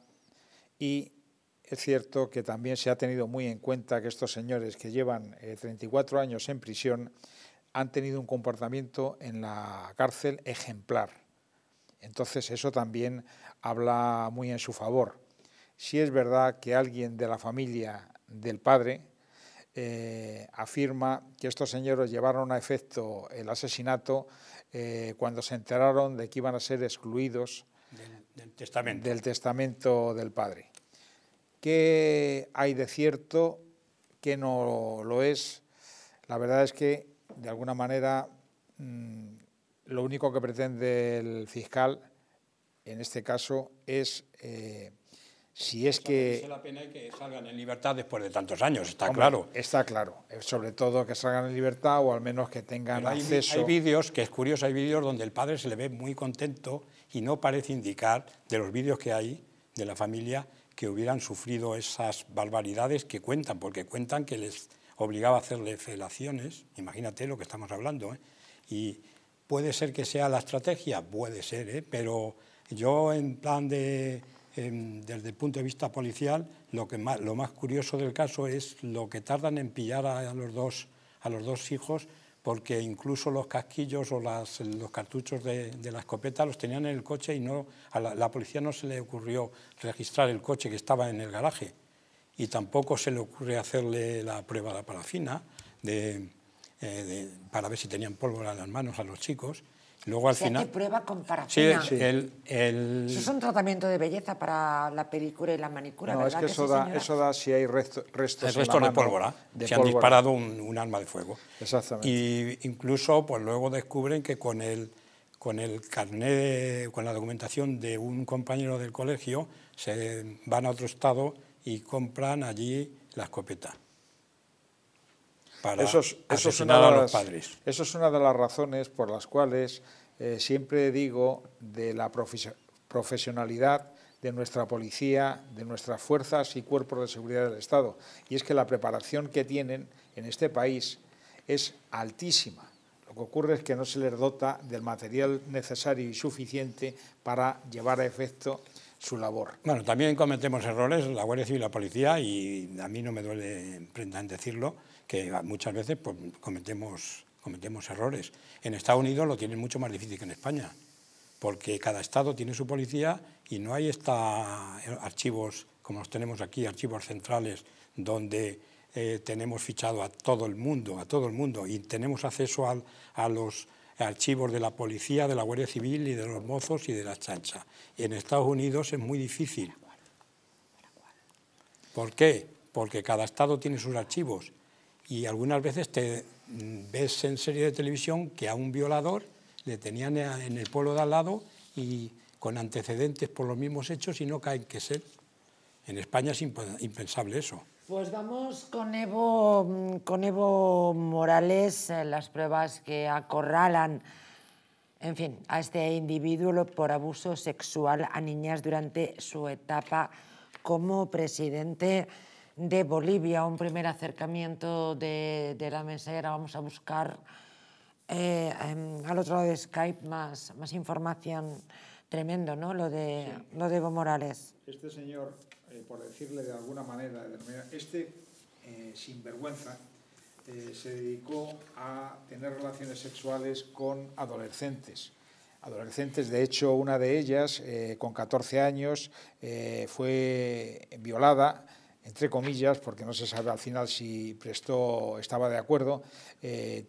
y es cierto que también se ha tenido muy en cuenta que estos señores que llevan 34 eh, años en prisión han tenido un comportamiento en la cárcel ejemplar. Entonces eso también habla muy en su favor. Si es verdad que alguien de la familia del padre eh, afirma que estos señores llevaron a efecto el asesinato eh, cuando se enteraron de que iban a ser excluidos del testamento del padre. ¿Qué hay de cierto? ¿Qué no lo es? La verdad es que, de alguna manera, mm, lo único que pretende el fiscal, en este caso, es eh, si es que... la pena que salgan en libertad después de tantos años, está claro. Está claro, eh, sobre todo que salgan en libertad o al menos que tengan acceso... Hay vídeos, que es curioso, hay vídeos donde el padre se le ve muy contento y no parece indicar, de los vídeos que hay de la familia, que hubieran sufrido esas barbaridades que cuentan, porque cuentan que les obligaba a hacerle felaciones, imagínate lo que estamos hablando, ¿eh? y puede ser que sea la estrategia, puede ser, ¿eh? pero yo en plan de, em, desde el punto de vista policial, lo, que más, lo más curioso del caso es lo que tardan en pillar a, los, dos, a los dos hijos porque incluso los casquillos o los cartuchos de, la escopeta los tenían en el coche y no, a la, policía no se le ocurrió registrar el coche que estaba en el garaje y tampoco se le ocurre hacerle la prueba de la parafina eh, para ver si tenían pólvora en las manos a los chicos. Luego al final. prueba con parafina. Sí, el, Eso es un tratamiento de belleza para la pedicura y la manicura. No, es que, eso, da, eso, da, si hay restos. restos de pólvora. se han disparado un, arma de fuego. Exactamente. Y incluso, pues luego descubren que con el con el carnet, con la documentación de un compañero del colegio, se van a otro estado y compran allí la escopeta para eso es, asesinar a los padres. Eso es una de las razones por las cuales eh, siempre digo de la profesionalidad de nuestra policía, de nuestras fuerzas y cuerpos de seguridad del Estado. Y es que la preparación que tienen en este país es altísima. Lo que ocurre es que no se les dota del material necesario y suficiente para llevar a efecto su labor. Bueno, también cometemos errores, la Guardia Civil y la Policía, y a mí no me duele en decirlo, que muchas veces pues, cometemos, cometemos errores. En Estados Unidos lo tienen mucho más difícil que en España, porque cada estado tiene su policía y no hay esta, archivos como los tenemos aquí, archivos centrales, donde eh, tenemos fichado a todo el mundo, a todo el mundo, y tenemos acceso a los archivos de la policía, de la Guardia Civil y de los mozos y de la chancha. En Estados Unidos es muy difícil. ¿Por qué? Porque cada estado tiene sus archivos y algunas veces te mm, ves en serie de televisión que a un violador le tenían en el pueblo de al lado y con antecedentes por los mismos hechos y no caen que ser. En España es impensable eso. Pues vamos con Evo, mm, con Evo Morales, eh, las pruebas que acorralan, en fin, a este individuo por abuso sexual a niñas durante su etapa como presidente de Bolivia. Un primer acercamiento de, la mesa y ahora vamos a buscar eh, al otro lado de Skype más, más información. Tremendo, ¿no? Lo de, lo de Evo Morales. Este señor eh, por decirle de alguna manera, este eh, sinvergüenza eh, se dedicó a tener relaciones sexuales con adolescentes. Adolescentes, de hecho, una de ellas, con 14 años, fue violada, entre comillas, porque no se sabe al final si prestó, estaba de acuerdo.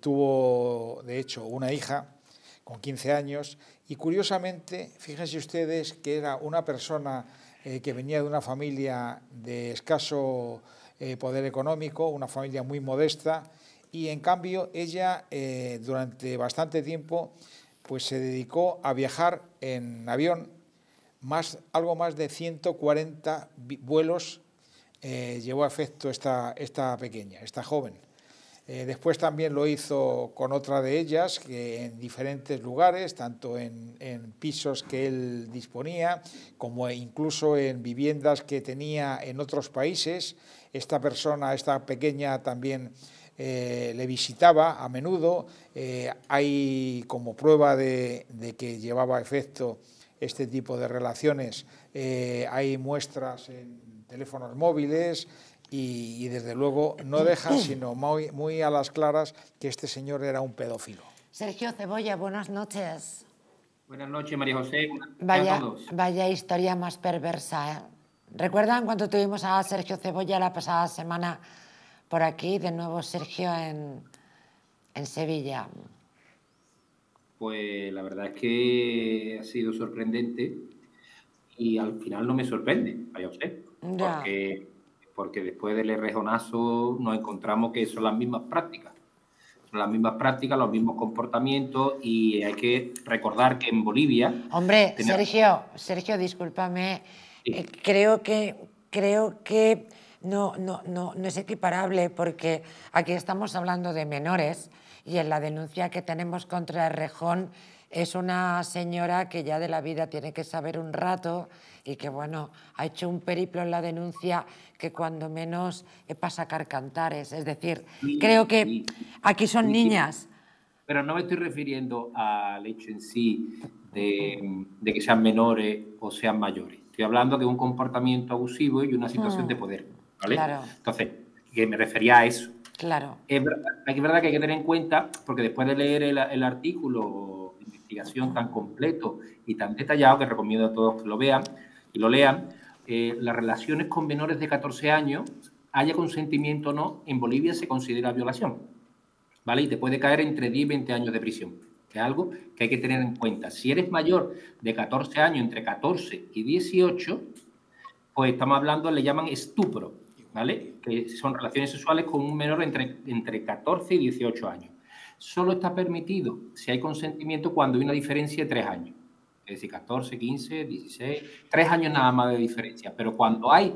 tuvo, de hecho, una hija con 15 años y curiosamente, fíjense ustedes que era una persona eh, que venía de una familia de escaso eh, poder económico, una familia muy modesta, y en cambio ella eh, durante bastante tiempo pues se dedicó a viajar en avión, más, algo más de 140 vuelos llevó a efecto esta, esta pequeña, esta joven. Eh, después también lo hizo con otra de ellas, que en diferentes lugares, tanto en, pisos que él disponía, como incluso en viviendas que tenía en otros países. Esta persona, esta pequeña también eh, le visitaba a menudo. Eh, hay como prueba de, de, que llevaba efecto este tipo de relaciones, hay muestras en teléfonos móviles, y, desde luego no deja [CLEARS THROAT] sino muy, muy a las claras que este señor era un pedófilo. Sergio Cebolla, buenas noches. Buenas noches, María José. Vaya, vaya historia más perversa. ¿eh? ¿Recuerdan cuando tuvimos a Sergio Cebolla la pasada semana por aquí? De nuevo Sergio en, en Sevilla. Pues la verdad es que ha sido sorprendente y al final no me sorprende, vaya Porque porque después del rejonazo nos encontramos que son las mismas prácticas. Son las mismas prácticas, los mismos comportamientos y hay que recordar que en Bolivia... Hombre, Sergio, Sergio, discúlpame, eh, creo que, creo que no, no, no, no es equiparable porque aquí estamos hablando de menores y en la denuncia que tenemos contra el rejón es una señora que ya de la vida tiene que saber un rato y que, bueno, ha hecho un periplo en la denuncia que cuando menos es para sacar cantares. Es decir, creo que aquí son niñas. Pero no me estoy refiriendo al hecho en sí de, que sean menores o sean mayores. Estoy hablando de un comportamiento abusivo y una situación de mm. poder. ¿vale? Entonces, que me refería a eso. Claro. Es verdad, que hay que tener en cuenta, porque después de leer el, el artículo de investigación tan completo y tan detallado, que recomiendo a todos que lo vean, y lo lean, eh, las relaciones con menores de 14 años, haya consentimiento o no, en Bolivia se considera violación. ¿Vale? Y te puede caer entre 10 y 20 años de prisión, que es algo que hay que tener en cuenta. Si eres mayor de 14 años, entre 14 y 18, pues estamos hablando, le llaman estupro, ¿vale? Que son relaciones sexuales con un menor entre, entre 14 y 18 años. Solo está permitido si hay consentimiento cuando hay una diferencia de 3 años es decir, 14, 15, 16, tres años nada más de diferencia. Pero cuando hay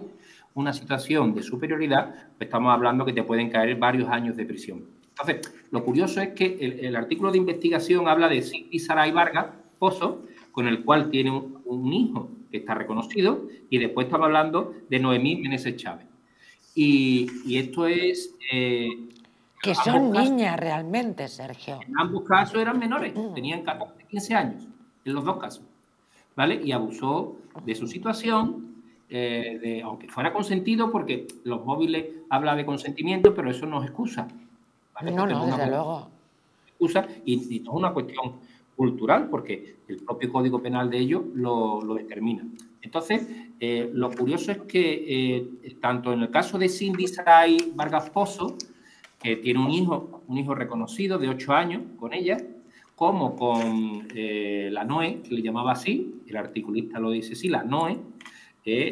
una situación de superioridad, pues estamos hablando que te pueden caer varios años de prisión. Entonces, lo curioso es que el, artículo de investigación habla de Cindy Saray Vargas Pozo, con el cual tiene un, hijo que está reconocido, y después estamos hablando de Noemí Meneses Chávez. Y, esto es... Eh, que son niñas realmente, Sergio. En ambos casos eran menores, tenían 14, 15 años en los dos casos, ¿vale? Y abusó de su situación, eh, de, aunque fuera consentido, porque los móviles habla de consentimiento, pero eso no es excusa. No, no, desde luego. excusa y, no es una cuestión cultural porque el propio Código Penal de ellos lo, determina. Entonces, eh, lo curioso es que eh, tanto en el caso de Cindy Saray Vargas Pozo, que tiene un hijo, un hijo reconocido de 8 años con ella, como con eh, la Noé, que le llamaba así, el articulista lo dice así, la Noé,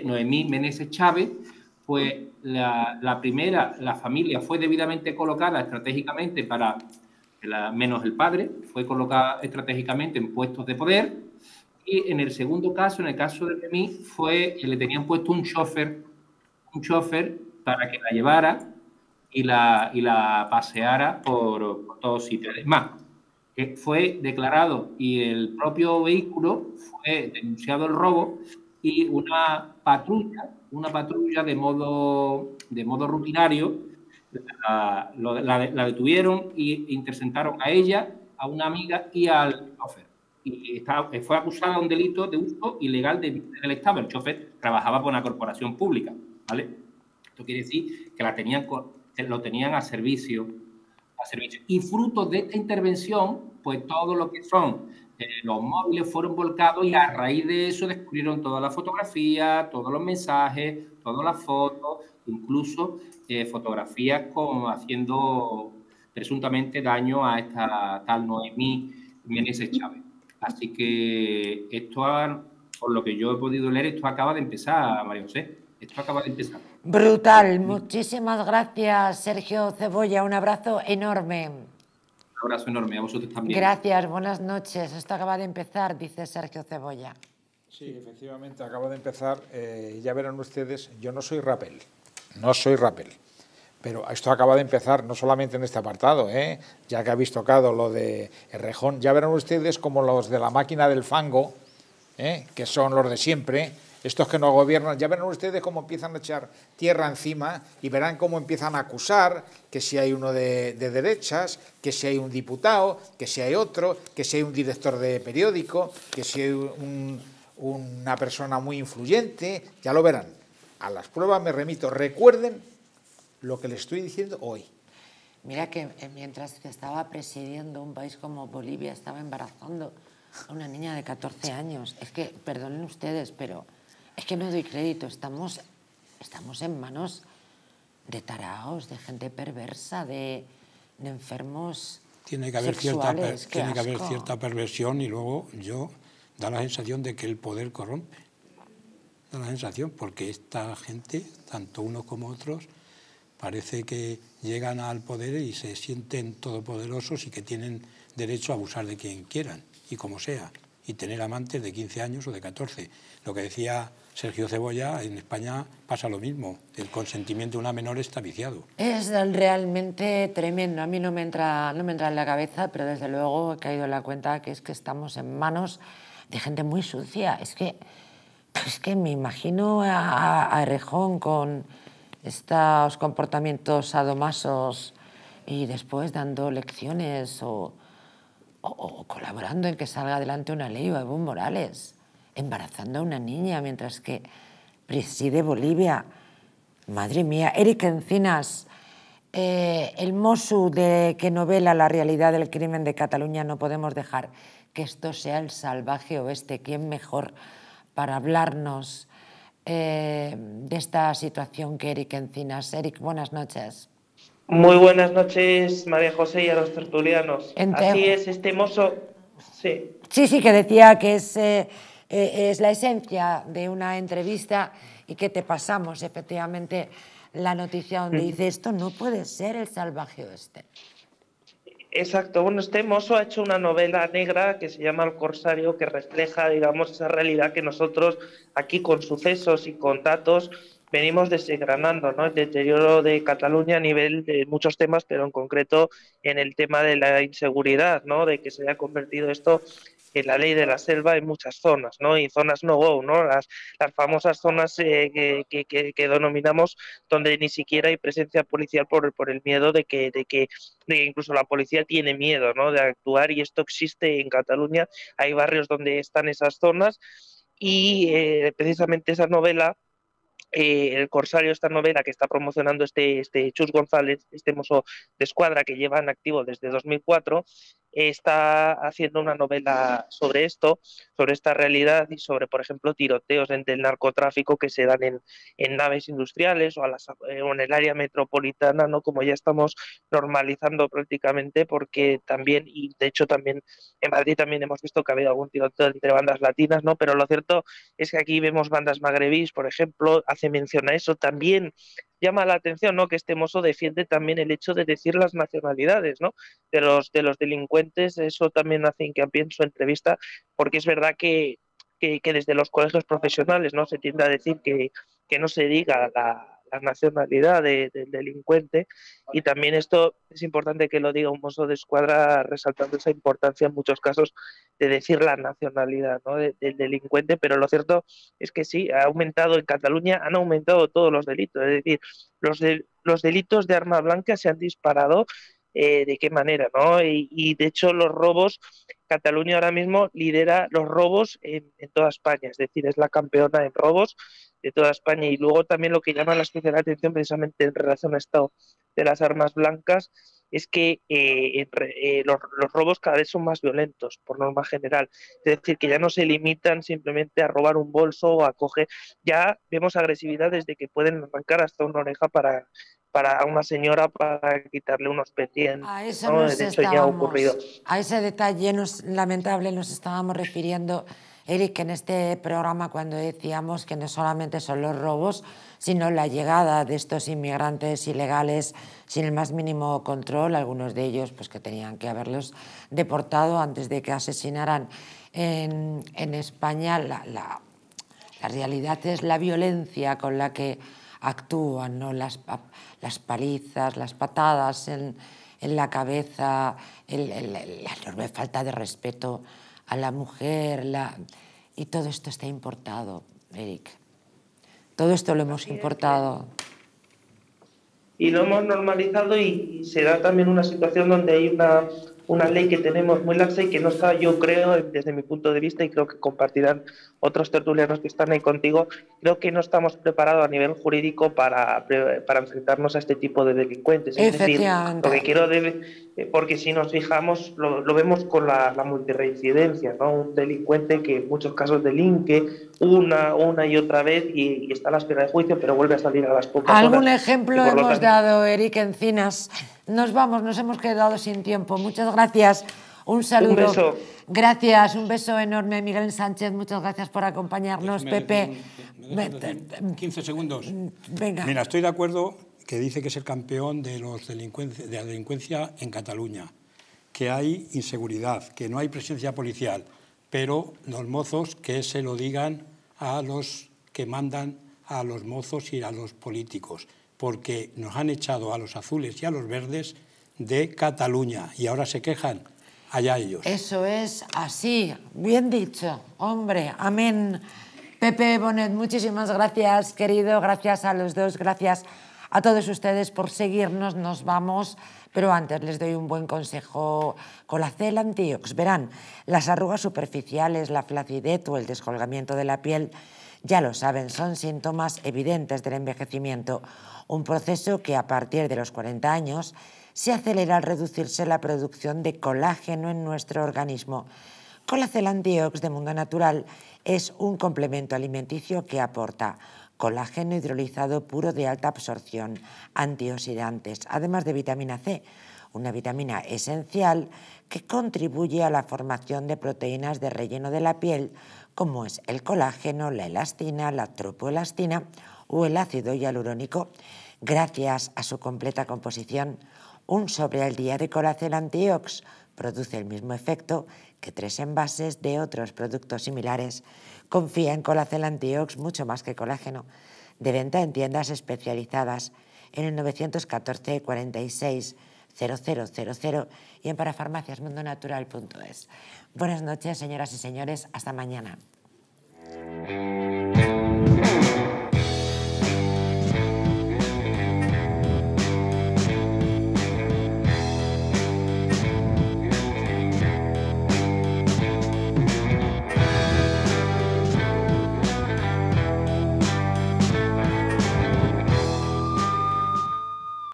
Noemí Meneses Chávez, pues la, primera, la familia fue debidamente colocada estratégicamente para, menos el padre, fue colocada estratégicamente en puestos de poder. Y en el segundo caso, en el caso de Noemí, fue le tenían puesto un chofer, un chofer para que la llevara y la, y la paseara por, por todos sitios. Además, fue declarado y el propio vehículo fue denunciado el robo y una patrulla, una patrulla de modo, de modo rutinario, la, detuvieron e interceptaron a ella, a una amiga y al chofer. Y fue acusada de un delito de uso ilegal del Estado. El chofer trabajaba por una corporación pública. ¿vale? Esto quiere decir que la tenían, lo tenían a servicio, a servicio. Y fruto de esta intervención, pues todo lo que son los móviles fueron volcados y a raíz de eso descubrieron toda la fotografía, todos los mensajes, todas las fotos, incluso eh, fotografías como haciendo presuntamente daño a esta tal Noemí Meneses Chávez. Así que esto, por lo que yo he podido leer, esto acaba de empezar, María José. Esto acaba de empezar. Brutal. Muchísimas gracias, Sergio Cebolla. Un abrazo enorme abrazo enorme a vosotros también. Gracias, buenas noches. Esto acaba de empezar, dice Sergio Cebolla. Sí, efectivamente, acaba de empezar. Eh, ya verán ustedes, yo no soy rapel, no soy rapel. Pero esto acaba de empezar no solamente en este apartado, ¿eh? ya que habéis tocado lo de Rejón, ya verán ustedes como los de la máquina del fango, ¿eh? que son los de siempre, estos que no gobiernan, ya verán ustedes cómo empiezan a echar tierra encima y verán cómo empiezan a acusar que si hay uno de, derechas, que si hay un diputado, que si hay otro, que si hay un director de periódico, que si hay una persona muy influyente, ya lo verán. A las pruebas me remito. Recuerden lo que les estoy diciendo hoy. Mira que eh, mientras que estaba presidiendo un país como Bolivia, estaba embarazando a una niña de 14 años. Es que, perdonen ustedes, pero es que no doy crédito, estamos, estamos en manos de taraos, de gente perversa, de, enfermos. Tiene que haber, cierta, tiene que haber cierta perversión y luego yo da la sensación de que el poder corrompe. Da la sensación, porque esta gente, tanto unos como otros, parece que llegan al poder y se sienten todopoderosos y que tienen derecho a abusar de quien quieran y como sea, y tener amantes de 15 años o de 14. Lo que decía Sergio Cebolla, en España pasa lo mismo. El consentimiento de una menor está viciado. Es realmente tremendo. A mí no me entra, no me entra en la cabeza, pero desde luego he caído en la cuenta que es que estamos en manos de gente muy sucia. Es que, es que me imagino a, a Errejón con estos comportamientos sadomasos y después dando lecciones o, o, colaborando en que salga adelante una ley o Evo Morales embarazando a una niña mientras que preside Bolivia. Madre mía, Eric Encinas, eh, el Mosu de que novela la realidad del crimen de Cataluña, no podemos dejar que esto sea el salvaje oeste. ¿Quién mejor para hablarnos eh, de esta situación que Eric Encinas? Eric, buenas noches. Muy buenas noches, María José y a los tertulianos. Así es, este mozo... Sí. sí, sí, que decía que es... Eh, eh, es la esencia de una entrevista y que te pasamos efectivamente la noticia donde dice esto no puede ser el salvaje oeste. Exacto, bueno, este mozo ha hecho una novela negra que se llama El Corsario, que refleja, digamos, esa realidad que nosotros aquí con sucesos y con datos venimos desgranando, ¿no? El deterioro de Cataluña a nivel de muchos temas, pero en concreto en el tema de la inseguridad, ¿no? De que se haya convertido esto en la ley de la selva en muchas zonas, ¿no? Y zonas no go, ¿no? Las, las famosas zonas eh, que, que, que, denominamos donde ni siquiera hay presencia policial por, por el miedo de que, de que, incluso la policía tiene miedo, ¿no? De actuar y esto existe en Cataluña. Hay barrios donde están esas zonas y eh, precisamente esa novela eh, el Corsario, esta novela que está promocionando este, este Chus González, este mozo de escuadra que lleva en activo desde 2004, está haciendo una novela sobre esto, sobre esta realidad y sobre, por ejemplo, tiroteos entre el narcotráfico que se dan en, en naves industriales o, a las, eh, en el área metropolitana, ¿no? Como ya estamos normalizando prácticamente, porque también, y de hecho también en Madrid también hemos visto que ha habido algún tiroteo entre bandas latinas, ¿no? Pero lo cierto es que aquí vemos bandas magrebís, por ejemplo, hace mención a eso. También llama la atención, ¿no? Que este mozo defiende también el hecho de decir las nacionalidades, ¿no? De los, de los delincuentes, eso también hace hincapié en su entrevista, porque es verdad que, que, que desde los colegios profesionales, ¿no? Se tiende a decir que, que no se diga la, la nacionalidad de, del delincuente y también esto es importante que lo diga un mozo de escuadra resaltando esa importancia en muchos casos de decir la nacionalidad ¿no? de, del delincuente, pero lo cierto es que sí, ha aumentado en Cataluña, han aumentado todos los delitos, es decir, los, de, los delitos de arma blanca se han disparado eh, de qué manera, ¿no? Y, de hecho los robos, Cataluña ahora mismo lidera los robos en, toda España, es decir, es la campeona en robos de toda España. Y luego también lo que llama la especial atención precisamente en relación a esto de las armas blancas es que eh, eh, los, los, robos cada vez son más violentos, por norma general. Es decir, que ya no se limitan simplemente a robar un bolso o a coger, ya vemos agresividad desde que pueden arrancar hasta una oreja para, para una señora para quitarle unos pendientes. A eso ¿no? nos de hecho, ya ha ocurrido. A ese detalle nos, lamentable nos estábamos refiriendo Eric, en este programa cuando decíamos que no solamente son los robos, sino la llegada de estos inmigrantes ilegales sin el más mínimo control, algunos de ellos pues que tenían que haberlos deportado antes de que asesinaran en, en España, la, la, la, realidad es la violencia con la que actúan, ¿no? las, las palizas, las patadas en, en la cabeza, el, el, la enorme falta de respeto a la mujer, la... y todo esto está importado, Eric. Todo esto lo hemos importado. Y lo hemos normalizado y, y se da también una situación donde hay una, una ley que tenemos muy laxa y que no está, yo creo, desde mi punto de vista, y creo que compartirán otros tertulianos que están ahí contigo, creo que no estamos preparados a nivel jurídico para, para enfrentarnos a este tipo de delincuentes. Es decir, lo que quiero de, eh, porque si nos fijamos, lo, lo vemos con la, la multireincidencia, ¿no? Un delincuente que en muchos casos delinque una, una y otra vez y, y está a la espera de juicio, pero vuelve a salir a las pocas ¿Algún horas. ejemplo hemos tanto... dado, Eric Encinas? Nos vamos, nos hemos quedado sin tiempo. Muchas gracias. Un saludo. Un beso. Gracias, un beso enorme, Miguel Sánchez. Muchas gracias por acompañarnos, me, Pepe. Me, me 15 segundos. Venga. Mira, estoy de acuerdo que dice que es el campeón de, los de la delincuencia en Cataluña, que hay inseguridad, que no hay presencia policial, pero los mozos que se lo digan a los que mandan a los mozos y a los políticos, porque nos han echado a los azules y a los verdes de Cataluña. Y ahora se quejan allá ellos. Eso es así, bien dicho, hombre, amén. Pepe Bonet, muchísimas gracias, querido, gracias a los dos, gracias a todos ustedes por seguirnos, nos vamos, pero antes les doy un buen consejo. Colacel Antiox, verán, las arrugas superficiales, la flacidez o el descolgamiento de la piel, ya lo saben, son síntomas evidentes del envejecimiento, un proceso que a partir de los 40 años se acelera al reducirse la producción de colágeno en nuestro organismo. Colacel Antiox de Mundo Natural es un complemento alimenticio que aporta colágeno hidrolizado puro de alta absorción, antioxidantes, además de vitamina C, una vitamina esencial que contribuye a la formación de proteínas de relleno de la piel, como es el colágeno, la elastina, la tropoelastina o el ácido hialurónico. Gracias a su completa composición, un sobre al día de Colacel Antiox produce el mismo efecto que tres envases de otros productos similares. Confía en Colacel Antiox mucho más que colágeno. De venta en tiendas especializadas en el 914 46 0000 y en parafarmaciasmundonatural.es. Buenas noches, señoras y señores. Hasta mañana.